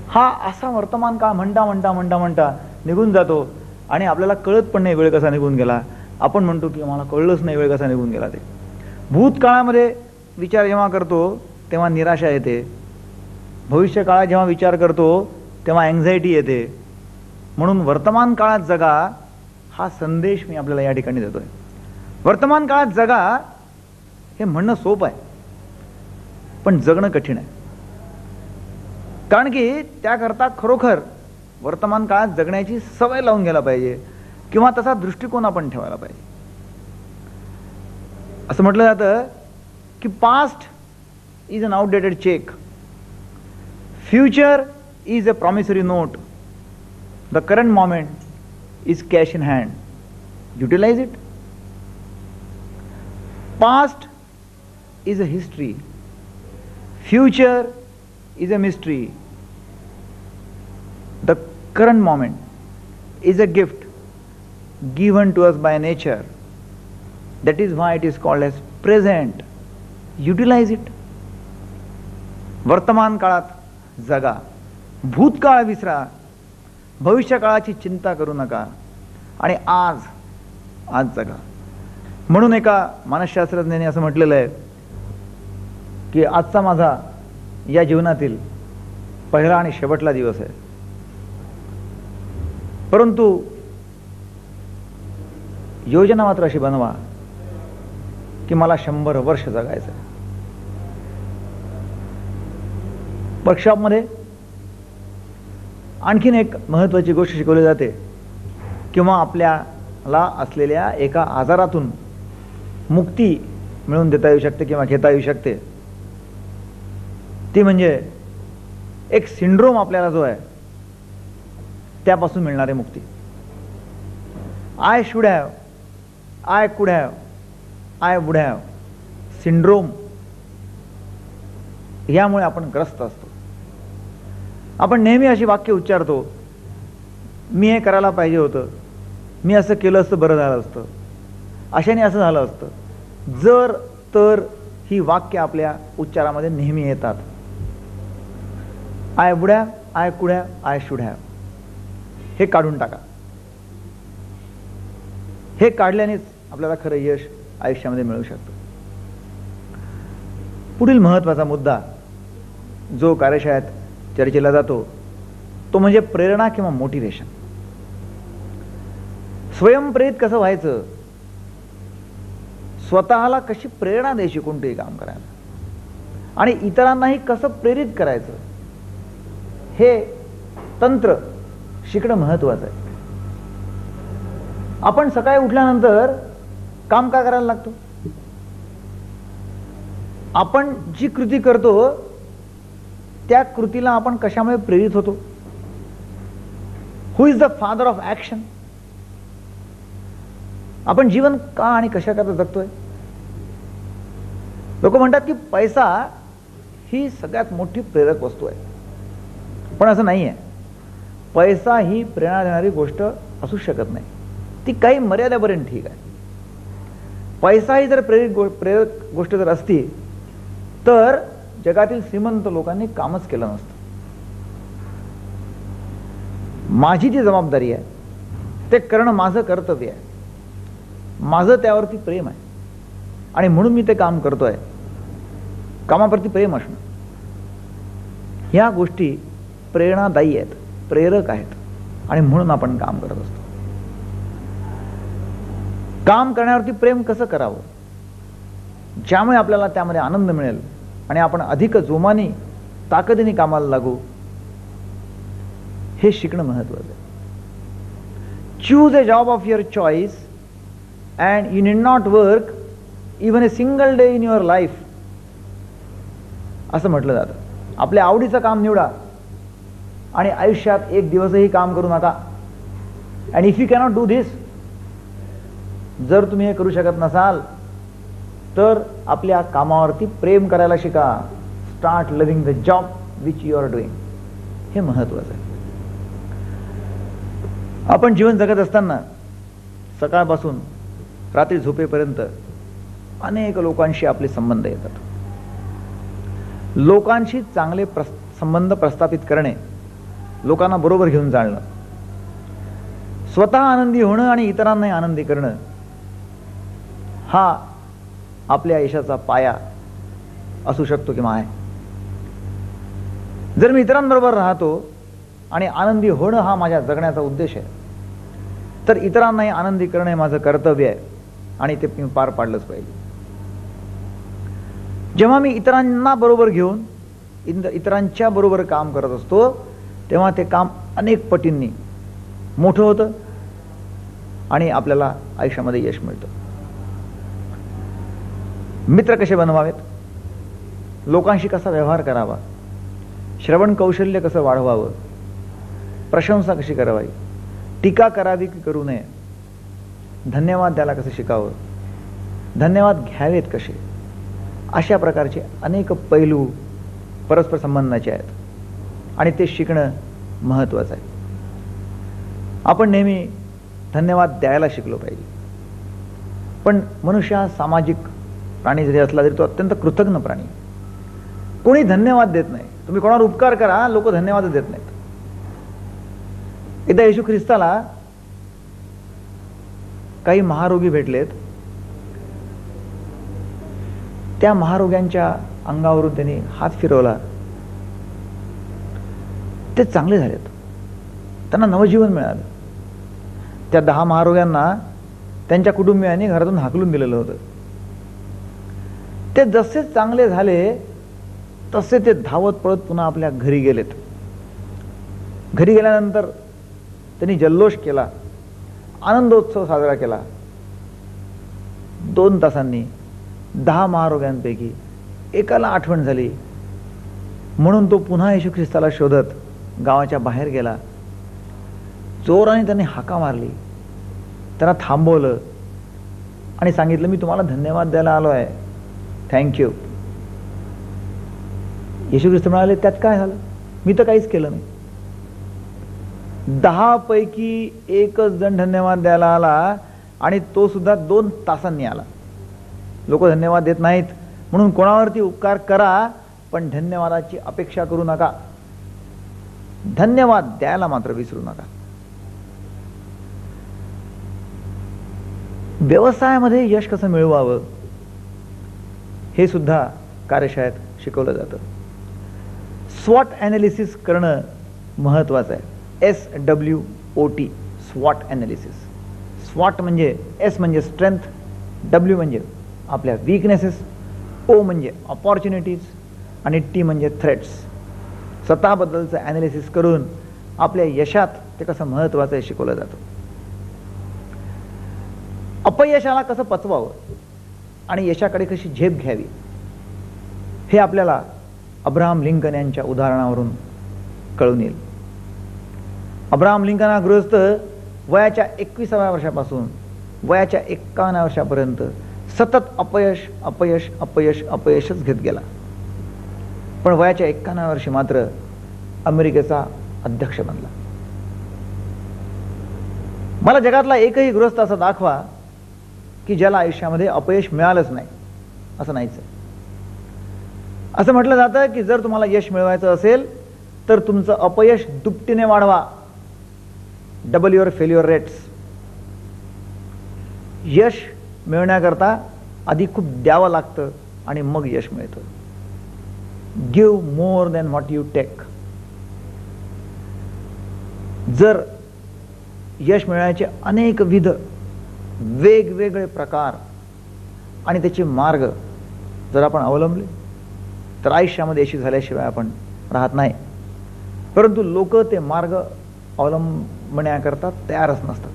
हा असा वर्तमान काळ म्हणता म्हणता म्हणता म्हणता निघून जातो. आणि आपल्याला कळत पण नाही वेळ कसा निघून गेला. आपण म्हणतो की मला कळलंच नाही वेळ कसा निघून गेला ते. भूतकाळामध्ये विचार जेव्हा करतो तेव्हा निराशा येते. भविष्य काळात जेव्हा विचार करतो तेव्हा अँझायटी येते. म्हणून वर्तमान काळात जगा हा संदेश मी आपल्याला या ठिकाणी देतोय. वर्तमान काळात जगा हे म्हणणं सोपं आहे. पण जगणं कठीण आहे. कारण की त्याकरता खरोखर वर्तमान काळात जगण्याची सवय लावून घ्यायला पाहिजे किंवा तसा दृष्टिकोन आपण ठेवायला पाहिजे. असं म्हटलं जातं की past is an outdated cheque future is a promissory note the current moment is cash in hand utilise it past is a history future is a mystery. The current moment is a gift given to us by nature. That is why it is called as present. Utilize it. वर्तमान काळात जगा भूतकाळ विसरा भविष्यकाळाची चिंता करू नका आणि आज आज जगा म्हणून एका मानसशास्त्रज्ञाने असं म्हटलेलं आहे की आजचा माझा या जीवनातील पहिला आणि शेवटला दिवस आहे. परंतु योजना मात्र अशी बनवा की मला शंभर वर्ष जगायचं आहे. वर्कशॉपमध्ये आणखीन एक महत्त्वाची गोष्ट शिकवली जाते किंवा आपल्याला असलेल्या एका आजारातून मुक्ती मिळवून देता येऊ शकते किंवा घेता येऊ शकते. ती म्हणजे एक सिंड्रोम आपल्याला जो आहे त्यापासून मिळणारी मुक्ती. I should have I could have I would have syndrome यामुळे आपण ग्रस्त असतो. आपण नेहमी अशी वाक्य उच्चारतो मी हे करायला पाहिजे होतं मी असं केलं असतं बरं झालं असतं. अशाने असं झालं असतं. जर तर ही वाक्य आपल्या उच्चारामध्ये नेहमी येतात. I would have I could have I should have हे काढून टाका. हे काढल्यानेच आपल्याला खरं यश आयुष्यामध्ये मिळू शकतं. पुढील महत्त्वाचा मुद्दा जो कार्यशाळेत चर्चेला जातो तो म्हणजे प्रेरणा किंवा मोटिवेशन. स्वयंप्रेरित कसं व्हायचं? स्वतःला कशी प्रेरणा द्यायची कोणतेही काम करायला? आणि इतरांनाही कसं प्रेरित करायचं? हे तंत्र शिकणं महत्वाचं आहे. आपण सकाळी उठल्यानंतर काम का करायला लागतो? आपण जी कृती करतो त्या कृतीला आपण कशामुळे प्रेरित होतो? Who is the father of action आपण जीवन का आणि कशा करता जगतोय? लोक म्हणतात की पैसा ही सगळ्यात मोठी प्रेरक वस्तू आहे. पण असं नाही आहे पैसा ही प्रेरणा देणारी गोष्ट असू शकत नाही. ती काही मर्यादेपर्यंत ठीक आहे. पैसा ही जर प्रेरित गो प्रेरक गोष्ट जर असती तर जगातील श्रीमंत लोकांनी कामच केलं नसतं. माझी जी जबाबदारी आहे ते करणं माझं कर्तव्य आहे. माझं त्यावरती प्रेम आहे. आणि म्हणून मी ते काम करतोय. कामाप्रती प्रेम असणं. ह्या गोष्टी प्रेरणादायी आहेत प्रेरक आहेत. आणि म्हणून आपण काम करत असतो. काम करण्यावरती प्रेम कसं करावं? ज्यामुळे आपल्याला त्यामध्ये आनंद मिळेल आणि आपण अधिक जोमाने ताकदीने कामाला लागू हे शिकणं महत्वाचं आहे. Choose a job of your choice and you need not work even a single day in your life असं म्हटलं जातं. आपल्या आवडीचं काम निवडा. आणि आयुष्यात एक दिवसही काम करू नका. And if you cannot do this जर तुम्ही हे करू शकत नसाल तर आपल्या कामावरती प्रेम करायला शिका. Start living the job which you are doing हे महत्वाचं आहे. आपण जीवन जगत असताना सकाळपासून रात्री झोपेपर्यंत अनेक लोकांशी आपले संबंध येतात. लोकांशी चांगले प्रस संबंध प्रस्थापित करणे लोकांना बरोबर घेऊन जाणं स्वतः आनंदी होणं आणि इतरांनाही आनंदी करणं हा आपल्या यशाचा पाया असू शकतो किंवा आहे. जर मी इतरांबरोबर राहतो आणि आनंदी होणं हा माझ्या जगण्याचा उद्देश आहे तर इतरांनाही आनंदी करणं हे माझं कर्तव्य आहे आणि ते मी पार पाडलंच पाहिजे. जेव्हा मी इतरांना बरोबर घेऊन इतरांच्या बरोबर काम करत असतो तेव्हा ते काम अनेक पटींनी मोठं होतं आणि आपल्याला आयुष्यामध्ये यश मिळतं. मित्र कसे बनवावेत? लोकांशी कसा व्यवहार करावा? श्रवण कौशल्य कसं वाढवावं? प्रशंसा कशी करावी? टीका करावी की करू नये? धन्यवाद द्यायला कसं शिकावं? धन्यवाद घ्यावेत कसे? अशा प्रकारचे अनेक पैलू परस्पर संबंधाचे आहेत. आणि ते शिकणं महत्वाचं आहे. आपण नेहमी धन्यवाद द्यायला शिकलो पाहिजे. पण मनुष्य हा सामाजिक प्राणी जरी असला तरी तो अत्यंत कृतज्ञ प्राणी. कोणी धन्यवाद देत नाही. तुम्ही कोणावर उपकार करा लोक धन्यवाद देत नाहीत. एकदा येशू ख्रिस्ताला काही महारोगी भेटलेत. त्या महारोग्यांच्या अंगावरून त्यांनी हात फिरवला. ते चांगले झालेत. त्यांना नवजीवन मिळालं. त्या दहा महारोग्यांना त्यांच्या कुटुंबियांनी घरातून हाकलून दिलेलं होतं. ते जसे चांगले झाले तसे ते धावत पळत पुन्हा आपल्या घरी गेलेत. घरी गेल्यानंतर त्यांनी जल्लोष केला. आनंदोत्सव साजरा केला. दोन तासांनी दहा महारोग्यांपैकी एकाला आठवण झाली. म्हणून तो पुन्हा येशू ख्रिस्ताला शोधत गावाच्या बाहेर गेला. जोराने त्यांनी हाका मारली. त्यांना थांबवलं आणि सांगितलं मी तुम्हाला धन्यवाद द्यायला आलो आहे. थँक्यू येशू ख्रिस्त म्हणाले त्यात काय झालं? मी तर काहीच केलं नाही. दहा पैकी एकच जण धन्यवाद द्यायला आला आणि तो सुद्धा दोन तासांनी आला. लोक धन्यवाद देत नाहीत. म्हणून कोणावरती उपकार करा पण धन्यवादाची अपेक्षा करू नका. धन्यवाद द्यायला मात्र विसरू नका. व्यवसायामध्ये यश कसं मिळवावं? हे सुद्धा कार्यशाळेत शिकवलं जातं. स्वॉट ॲनालिसिस करणं महत्वाचं आहे. एस डब्ल्यू ओ टी स्वॉट ॲनालिसिस स्वॉट म्हणजे एस म्हणजे स्ट्रेंथ डब्ल्यू म्हणजे आपल्या वीकनेसेस ओ म्हणजे ऑपॉर्च्युनिटीज आणि टी म्हणजे थ्रेट्स स्वतःबद्दलचं ॲनालिसिस करून आपल्या यशात ते कसं महत्वाचं आहे शिकवलं जातं. अपयशाला कसं पचवावं आणि यशाकडे कशी झेप घ्यावी हे आपल्याला अब्राहम लिंकन यांच्या उदाहरणावरून कळून येईल. अब्राहम लिंकन हा गृहस्थ वयाच्या एकविसाव्या वर्षापासून वयाच्या एक्कावन्न वर्षापर्यंत सतत अपयश अपयश अपयश अपयशच घेत गेला. पण वयाच्या एक्कावन्न वर्षी मात्र अमेरिकेचा अध्यक्ष बनला. मला जगातला एकही गृहस्थ असा दाखवा की ज्याला आयुष्यामध्ये अपयश मिळालंच नाही असं नाहीच असं म्हटलं जातं की जर तुम्हाला यश मिळवायचं असेल तर तुमचं अपयश दुपटीने वाढवा. Double your failure rates. यश मिळण्याकरता आधी खूप द्यावं लागतं आणि मग यश मिळतं. Give more than what you take जर यश मिळण्याचे अनेक विध वेगवेगळे प्रकार आणि त्याचे मार्ग जर आपण अवलंबले तर आयुष्यामध्ये यशी झाल्याशिवाय आपण राहत नाही. परंतु लोक ते मार्ग अवलंबण्याकरता तयारच नसतात.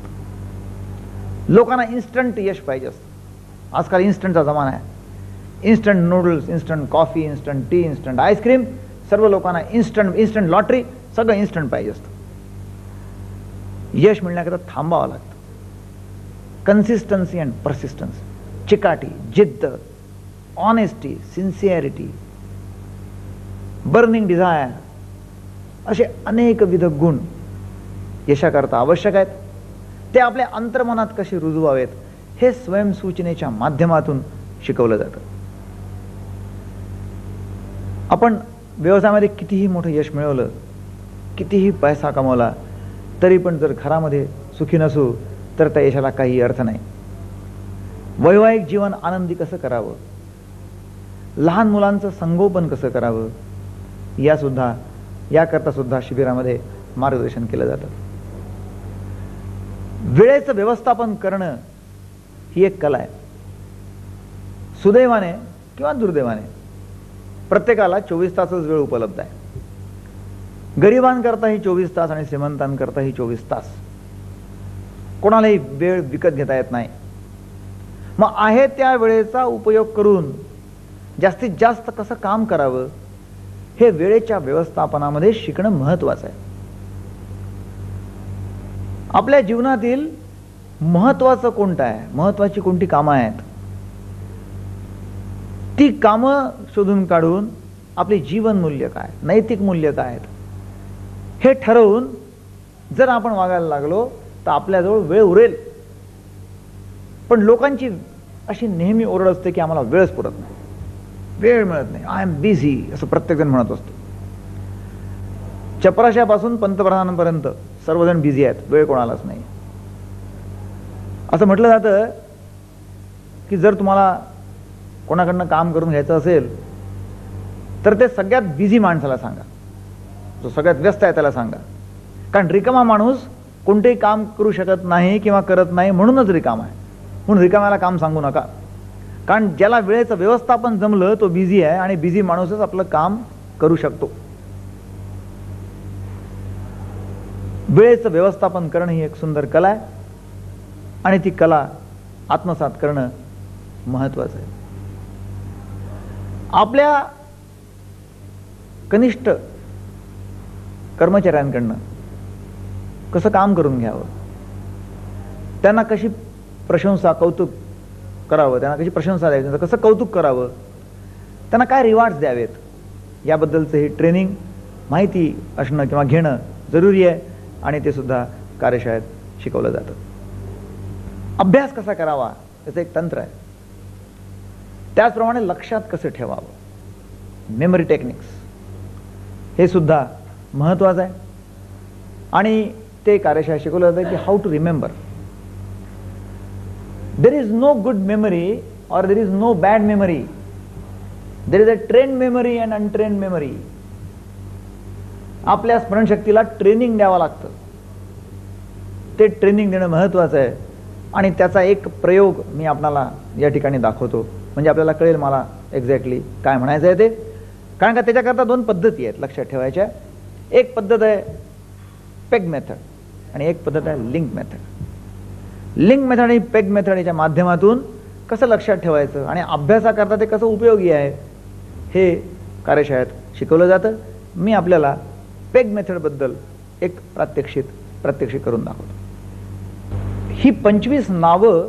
लोकांना इन्स्टंट यश पाहिजे असतं. आजकाल इन्स्टंटचा जमाना आहे. Instant noodles instant coffee instant tea instant ice cream सर्व लोकांना इन्स्टंट इन्स्टंट लॉटरी सगळं इन्स्टंट पाहिजे असतं. यश मिळण्याकरता थांबावं लागतं. कन्सिस्टन्सी अँड परसिस्टन्स चिकाटी जिद्द ऑनेस्टी सिन्सिअरिटी बर्निंग डिझायर असे अनेक विध गुण यशाकरता आवश्यक आहेत. ते आपल्या अंतर्मनात कसे रुजवावेत हे स्वयंसूचनेच्या माध्यमातून शिकवलं जातं. आपण व्यवसायामध्ये कितीही मोठं यश मिळवलं कितीही पैसा कमवला तरी पण जर घरामध्ये सुखी नसू तर त्या यशाला काही अर्थ नाही. वैवाहिक जीवन आनंदी कसं करावं? लहान मुलांचं संगोपन कसं करावं? या सुद्धा याकरता सुद्धा शिबिरामध्ये मार्गदर्शन केलं जातं. वेळेचं व्यवस्थापन करणं ही एक कला आहे. सुदैवाने किंवा दुर्दैवाने प्रत्येकाला चोवीस तासच वेळ उपलब्ध आहे. गरिबांकरता ही चोवीस तास आणि श्रीमंतांकरता ही चोवीस तास. कोणालाही वेळ विकत घेता येत नाही. मग आहे त्या वेळेचा उपयोग करून जास्तीत जास्त कसं काम करावं हे वेळेच्या व्यवस्थापनामध्ये शिकणं महत्वाचं आहे. आपल्या जीवनातील महत्वाचं कोणतं आहे? महत्वाची कोणती कामं आहेत? ती कामं शोधून काढून आपले जीवन मूल्य काय नैतिक मूल्य काय आहेत हे ठरवून जर आपण वागायला लागलो तर आपल्याजवळ वेळ उरेल. पण लोकांची अशी नेहमी ओरड असते की आम्हाला वेळच पुरत नाही. वेळ मिळत नाही. आय एम बिझी असं प्रत्येकजण म्हणत असतो. चपराशापासून पंतप्रधानांपर्यंत सर्वजण बिझी आहेत. वेळ कोणालाच नाही. असं म्हटलं जातं की जर तुम्हाला कोणाकडनं काम करून घ्यायचं असेल तर ते सगळ्यात बिझी माणसाला सांगा. जो सगळ्यात व्यस्त आहे त्याला सांगा. कारण रिकामा माणूस कोणतेही काम करू शकत नाही किंवा करत नाही म्हणूनच रिकामा आहे. म्हणून रिकाम्याला काम सांगू नका. कारण ज्याला वेळेचं व्यवस्थापन जमलं तो बिझी आहे आणि बिझी माणूसच आपलं काम करू शकतो. वेळेचं व्यवस्थापन करणं ही एक सुंदर कला आहे आणि ती कला आत्मसात करणं महत्वाचं आहे. आपल्या कनिष्ठ कर्मचाऱ्यांकडनं कसं काम करून घ्यावं? त्यांना कशी प्रशंसा कौतुक करावं? त्यांना कशी प्रशंसा द्यावी? त्यांचं कसं कौतुक करावं? त्यांना काय रिवॉर्ड्स द्यावेत? याबद्दलचं हे ट्रेनिंग माहिती असणं किंवा घेणं जरुरी आहे आणि ते सुद्धा कार्यशाळेत शिकवलं जातं. अभ्यास कसा करावा? याचं एक तंत्र आहे. त्याचप्रमाणे लक्षात कसं ठेवावं? मेमरी टेक्निक्स हे सुद्धा महत्वाचं आहे. आणि ते कार्यशाळा शिकवलं जातं की how to remember there is no good memory or there is no bad memory. There is a trained memory and untrained memory. आपल्या स्मरणशक्तीला ट्रेनिंग द्यावं लागतं. ते ट्रेनिंग देणं महत्वाचं आहे. आणि त्याचा एक प्रयोग मी आपणाला या ठिकाणी दाखवतो. म्हणजे आपल्याला कळेल मला एक्झॅक्टली काय म्हणायचं आहे ते. कारण का त्याच्याकरता दोन पद्धती आहेत लक्षात ठेवायच्या. एक पद्धत आहे पेग मेथड आणि एक पद्धत आहे लिंक मेथड लिंक मेथड आणि पेग मेथड याच्या माध्यमातून कसं लक्षात ठेवायचं आणि अभ्यासाकरता ते कसं उपयोगी आहे हे कार्यशाळेत शिकवलं जातं. मी आपल्याला पेग मेथडबद्दल एक प्रात्यक्षित प्रात्यक्षिक करून दाखवतो. ही पंचवीस नावं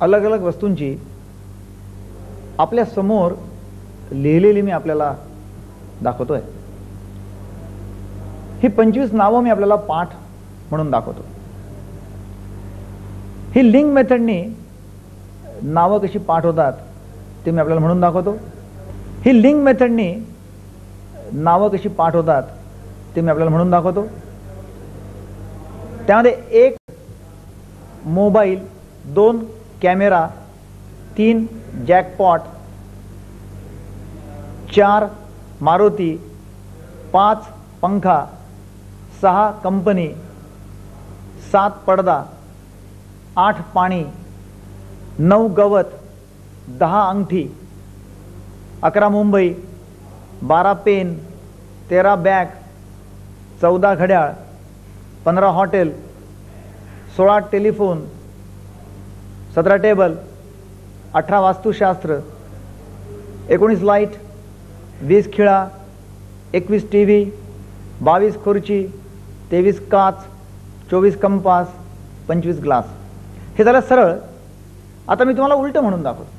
अलग अलग वस्तूंची आपल्यासमोर लिहिलेली मी आपल्याला दाखवतोय. ही पंचवीस नावं मी आपल्याला पाठ म्हणून दाखवतो ही लिंक मेथडनी नावं कशी पाठ होतात ते मी आपल्याला म्हणून दाखवतो. ही लिंक मेथडनी नावं कशी पाठ होतात ते मी आपल्याला म्हणून दाखवतो. त्यामध्ये एक मोबाईल दोन कॅमेरा तीन जॅकपॉट चार मारुती पाच पंखा सहा कंपनी सात पडदा आठ पाणी नऊ गवत दहा अंगठी अकरा मुंबई बारा पेन तेरा बॅग चौदा घड्याळ पंधरा हॉटेल सोळा टेलिफोन सतरा टेबल अठरा वास्तुशास्त्र एकोणीस लाइट वीस खिळा एकवीस टी व्ही बावीस खुर्ची तेवीस काच चोवीस कंपास पंचवीस ग्लास. हे झालं सरळ. आता मी तुम्हाला उलटं म्हणून दाखवतो.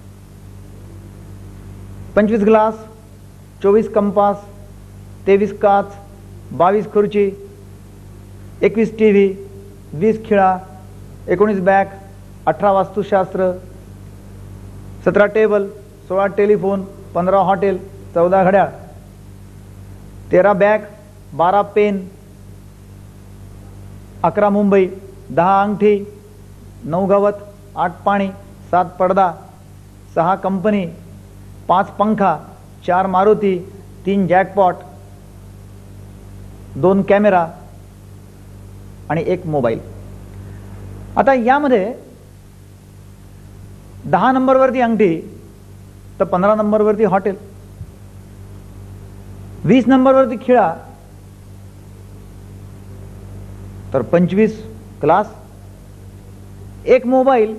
पंचवीस ग्लास चोवीस कंपास तेवीस काच बावीस खुर्ची एकवीस टी व्ही वीस खिळा एकोणीस बॅग अठरा वास्तुशास्त्र सतरा टेबल सोळा टेलिफोन पंधरा हॉटेल चौदा घड्याळ तेरा बॅग बारा पेन अकरा मुंबई दहा अंगठी नऊ गवत आठ पाणी सात पडदा सहा कंपनी पाच पंखा चार मारुती तीन जॅकपॉट दोन कॅमेरा आणि एक मोबाईल. आता यामध्ये दहा नंबरवरती अंगठी तर पंधरा नंबरवरती हॉटेल. वीस नंबरवरती खिळा तर पंचवीस क्लास. एक मोबाईल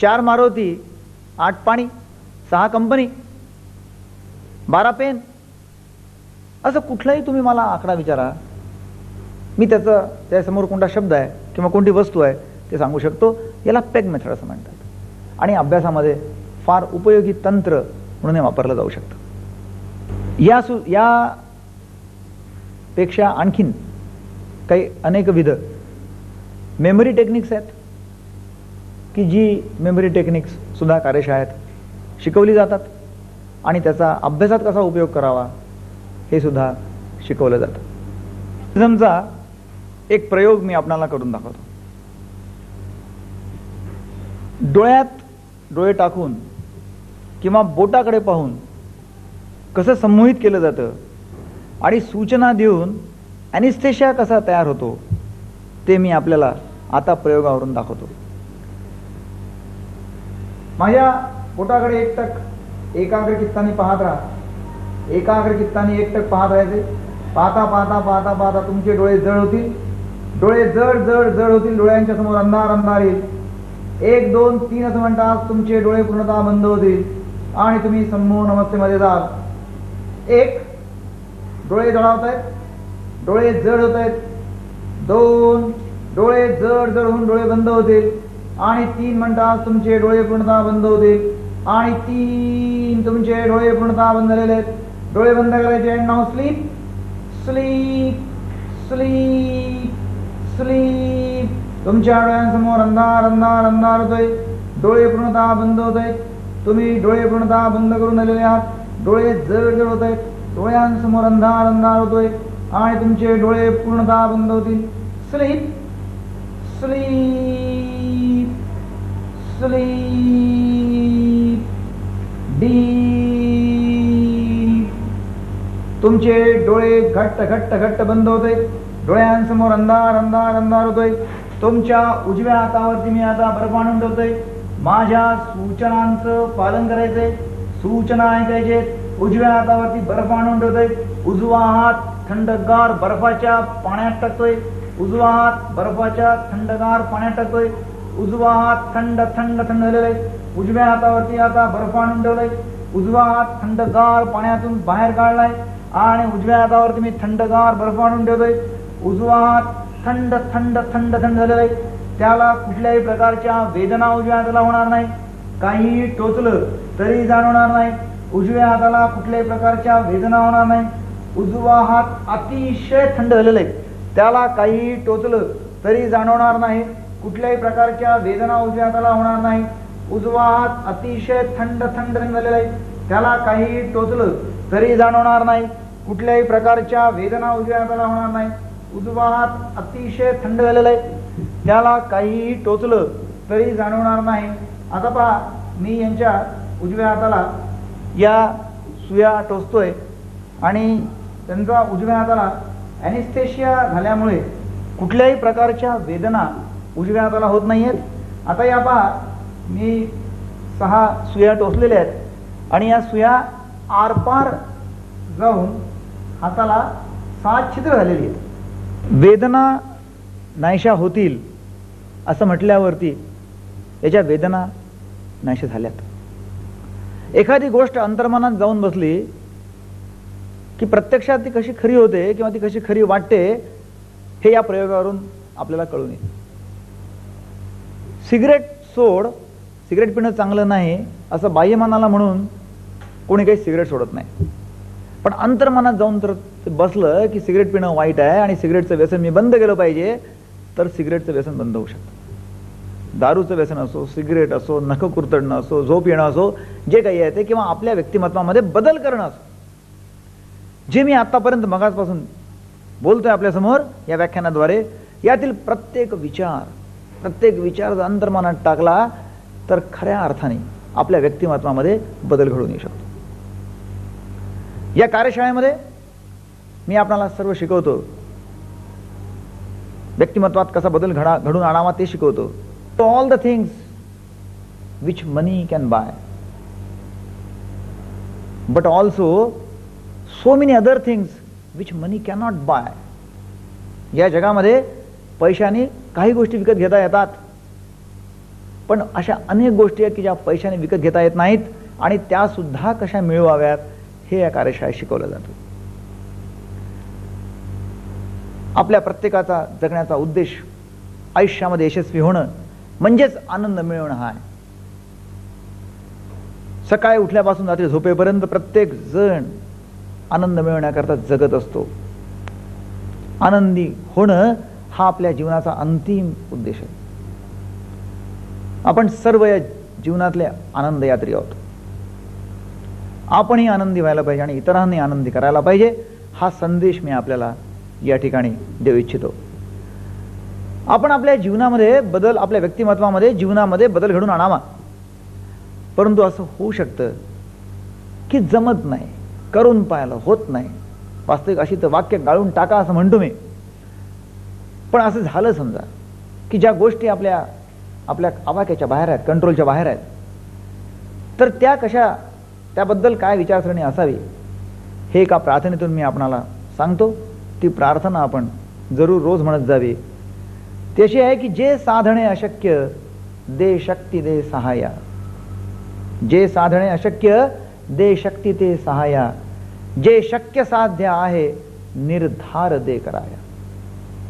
चार मारुती आठ पाणी सहा कंपनी बारा पेन. असं कुठलाही तुम्ही मला आकडा विचारा. मी त्याचं त्यासमोर कोणता शब्द आहे किंवा कोणती वस्तू आहे ते सांगू शकतो. याला पेग मेथड असं म्हणतात. आणि अभ्यासामध्ये फार उपयोगी तंत्र म्हणून हे वापरलं जाऊ शकतं. या सु या पेक्षा आणखीन काही अनेकविध मेमरी टेक्निक्स आहेत की जी मेमरी टेक्निक्स सुद्धा कार्यशाळेत शिकवली जातात आणि त्याचा अभ्यासात कसा उपयोग करावा हे सुद्धा शिकवलं जातं. समजा एक प्रयोग मी आपणाला करून दाखवतो. डोळ्यात डोळे टाकून किंवा बोटाकडे पाहून कसं संमोहित केलं जातं आणि सूचना देऊन ॲनिस्थेशिया कसा तयार होतो ते मी आपल्याला आता प्रयोगावरून दाखवतो. माझ्या बोटाकडे एकटक एकाग्र चित्ताने पाहत राहा. एकाग्र चित्ताने एकटक पाहत राहायचे. पाहता पाहता पाहता पाहता तुमचे डोळे जड होतील. डोळे जड जड जड होतील. डोळ्यांच्या समोर अंधार अंधार येईल. एक दोन तीन असं म्हणतात तुमचे डोळे पूर्णतः बंद होतील आणि तुम्ही समूह नमस्तेमध्ये जाल. एक डोळे जळावत आहेत डोळे जड होत आहेत दोन डोळे जड जड होऊन डोळे बंद होतील. आणि तीन म्हणतात तुमचे डोळे पूर्णतः बंद होतील. आणि तीन तुमचे डोळे पूर्णतः बंद झालेले आहेत. डोळे बंद करायचे and now sleep. Sleep. Sleep. Sleep. तुमच्या डोळ्यांसमोर अंधार अंधार अंधार होतोय. डोळे पूर्णतः बंद होत आहेत तुम्ही डोळे पूर्णतः बंद करून आलेले आहात. डोळे जड जड होत आहेत डोळ्यांसमोर अंधार अंधार होतोय. आणि तुमचे डोळे पूर्णतः बंद होतील. स्लीप स्लीप स्लीप डीप तुमचे डोळे घट्ट घट्ट घट्ट बंद होते डोळ्यांसमोर अंधार अंधार अंधार होतोय. तुमच्या उजव्या हातावरती मी आता बर्फ आणून ठेवतोय. माझ्या सूचनांचं पालन करायचंय. सूचना ऐकायचे. उजव्या हातावरती बर्फ आणून ठेवतोय. उजवा हात थंडगार बर्फाच्या पाण्यात टाकतोय. उजवा हात बर्फाच्या थंडगार पाण्यात टाकतोय. उजवा हात थंड थंड थंड झालेला आहे उजव्या हातावरती आता बर्फ आणून ठेवलाय. उजवा हात थंडगार पाण्यातून बाहेर काढलाय. आणि उजव्या हातावरती मी थंडगार बर्फ आणून ठेवतोय. उजवा हात थंड थंड थंड थंड झालेला आहे त्याला कुठल्याही प्रकारच्या वेदना उजव्या हाताला होणार नाही. काहीही टोचलं तरी जाणवणार नाही. उजव्या हाताला कुठल्याही प्रकारच्या वेदना होणार नाही. उजवा हात अतिशय थंड झालेला आहे. त्याला काहीही टोचलं तरी जाणवणार नाही. कुठल्याही प्रकारच्या वेदना उजव्या हाताला होणार नाही. उजवा हात अतिशय थंड थंड झालेला आहे. त्याला काहीही टोचलं तरी जाणवणार नाही. कुठल्याही प्रकारच्या वेदना उजव्या हाताला होणार नाही. उजवात अतिशय थंड झालेलं आहे. त्याला काहीही टोचलं तरी जाणवणार नाही. आता पहा मी यांच्या उजव्या हाताला या सुया टोचतोय. आणि त्यांचा उजव्या हाताला ॲनिस्थेशिया झाल्यामुळे कुठल्याही प्रकारच्या वेदना उजव्या हाताला होत नाही आहेत आता या पहा मी सहा सुया टोचलेल्या आहेत. आणि या सुया आरपार जाऊन हाताला सात छिद्र झालेली आहेत. वेदना नाहीशा होतील असं म्हटल्यावरती याच्या वेदना नाहीशा झाल्यात. एखादी गोष्ट अंतर्मनात जाऊन बसली की प्रत्यक्षात ती कशी खरी होते किंवा ती कशी खरी वाटते हे या प्रयोगावरून आपल्याला कळून येईल. सिगरेट सोड सिगरेट पिणं चांगलं नाही असं बाह्यमानाला म्हणून कोणी काही सिगरेट सोडत नाही. पण अंतर्मनात जाऊन तर बसलं की सिगरेट पिणं वाईट आहे आणि सिगरेटचं व्यसन मी बंद केलं पाहिजे तर सिगरेटचं व्यसन बंद होऊ शकतं. दारूचं व्यसन असो सिगरेट असो नख कुरतडणं असो झोप येणं असो जे काही आहे ते किंवा आपल्या व्यक्तिमत्वामध्ये बदल करणं असो. जे मी आतापर्यंत मगाचपासून बोलतोय आपल्यासमोर या व्याख्यानाद्वारे यातील प्रत्येक विचार प्रत्येक विचार जर अंतर्मनात टाकला तर खऱ्या अर्थाने आपल्या व्यक्तिमत्वामध्ये बदल घडून येऊ शकतो. या कार्यशाळेमध्ये मी आपणाला सर्व शिकवतो. व्यक्तिमत्वात कसा बदल घडा घडून आणावा ते शिकवतो. All the things which money can buy but also so many other things which money cannot buy या जगामध्ये पैशाने काही गोष्टी विकत घेता येतात. पण अशा अनेक गोष्टी आहेत की ज्या पैशाने विकत घेता येत नाहीत आणि त्या सुद्धा कशा मिळवाव्यात? हे या कार्यशाळेत शिकवलं जातं. आपल्या प्रत्येकाचा जगण्याचा उद्देश आयुष्यामध्ये यशस्वी होणं म्हणजेच आनंद मिळवणं हा आहे. सकाळी उठल्यापासून रात्री झोपेपर्यंत प्रत्येक जण आनंद मिळवण्याकरता जगत असतो. आनंदी होणं हा आपल्या जीवनाचा अंतिम उद्देश आहे. आपण सर्व या जीवनातले आनंद यात्री आहोत. आपणही आनंदी व्हायला पाहिजे आणि इतरांनी आनंदी करायला पाहिजे हा संदेश मी आपल्याला या ठिकाणी देऊ इच्छितो. आपण आपल्या जीवनामध्ये बदल आपल्या व्यक्तिमत्वामध्ये जीवनामध्ये बदल घडून आणावा परंतु असं होऊ शकतं की जमत नाही करून पाहायला होत नाही. वास्तविक अशी तर वाक्य गाळून टाका असं म्हणतो मी. पण असं झालं समजा की ज्या गोष्टी आपल्या आपल्या आवाक्याच्या बाहेर आहेत कंट्रोलच्या बाहेर आहेत तर त्या कशा त्याबद्दल काय विचारसरणी असावी हे एका प्रार्थनेतून मी आपणाला सांगतो. ती प्रार्थना आपण जरूर रोज म्हणत जावी. ती अशी आहे की जे साधणे अशक्य दे शक्ती दे सहाया जे साधणे अशक्य दे शक्ती ते सहाया जे शक्य साध्य आहे निर्धार दे कराया.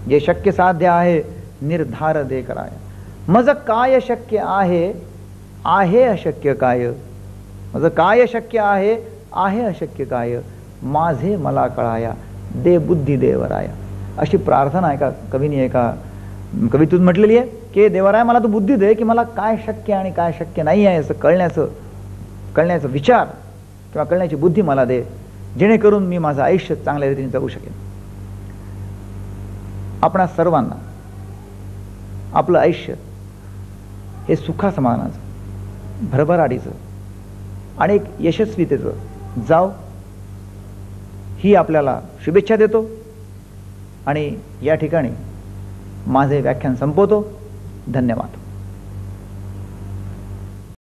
जे शक्य साध्य आहे निर्धार दे कराया. मज काय शक्य आहे आहे अशक्य काय? माझं काय शक्य आहे? आहे अशक्य काय? माझे मला कळाया. दे बुद्धी देवराया. अशी प्रार्थना आहे का कवीने एका कवितून म्हटलेली आहे की देवराय मला तू बुद्धी दे की मला काय शक्य आणि काय शक्य नाही आहे असं कळण्याचं कळण्याचा विचार किंवा कळण्याची बुद्धी मला दे. जेणेकरून मी माझं आयुष्य चांगल्या रीतीने जगू शकेन. आपणा सर्वांना आपलं आयुष्य हे सुखासमानाचं भरभराटीचं आणि एक यशस्वीतेचं जाव. ही आपल्याला शुभेच्छा देतो. आणि या ठिकाणी माझे व्याख्यान संपवतो. धन्यवाद.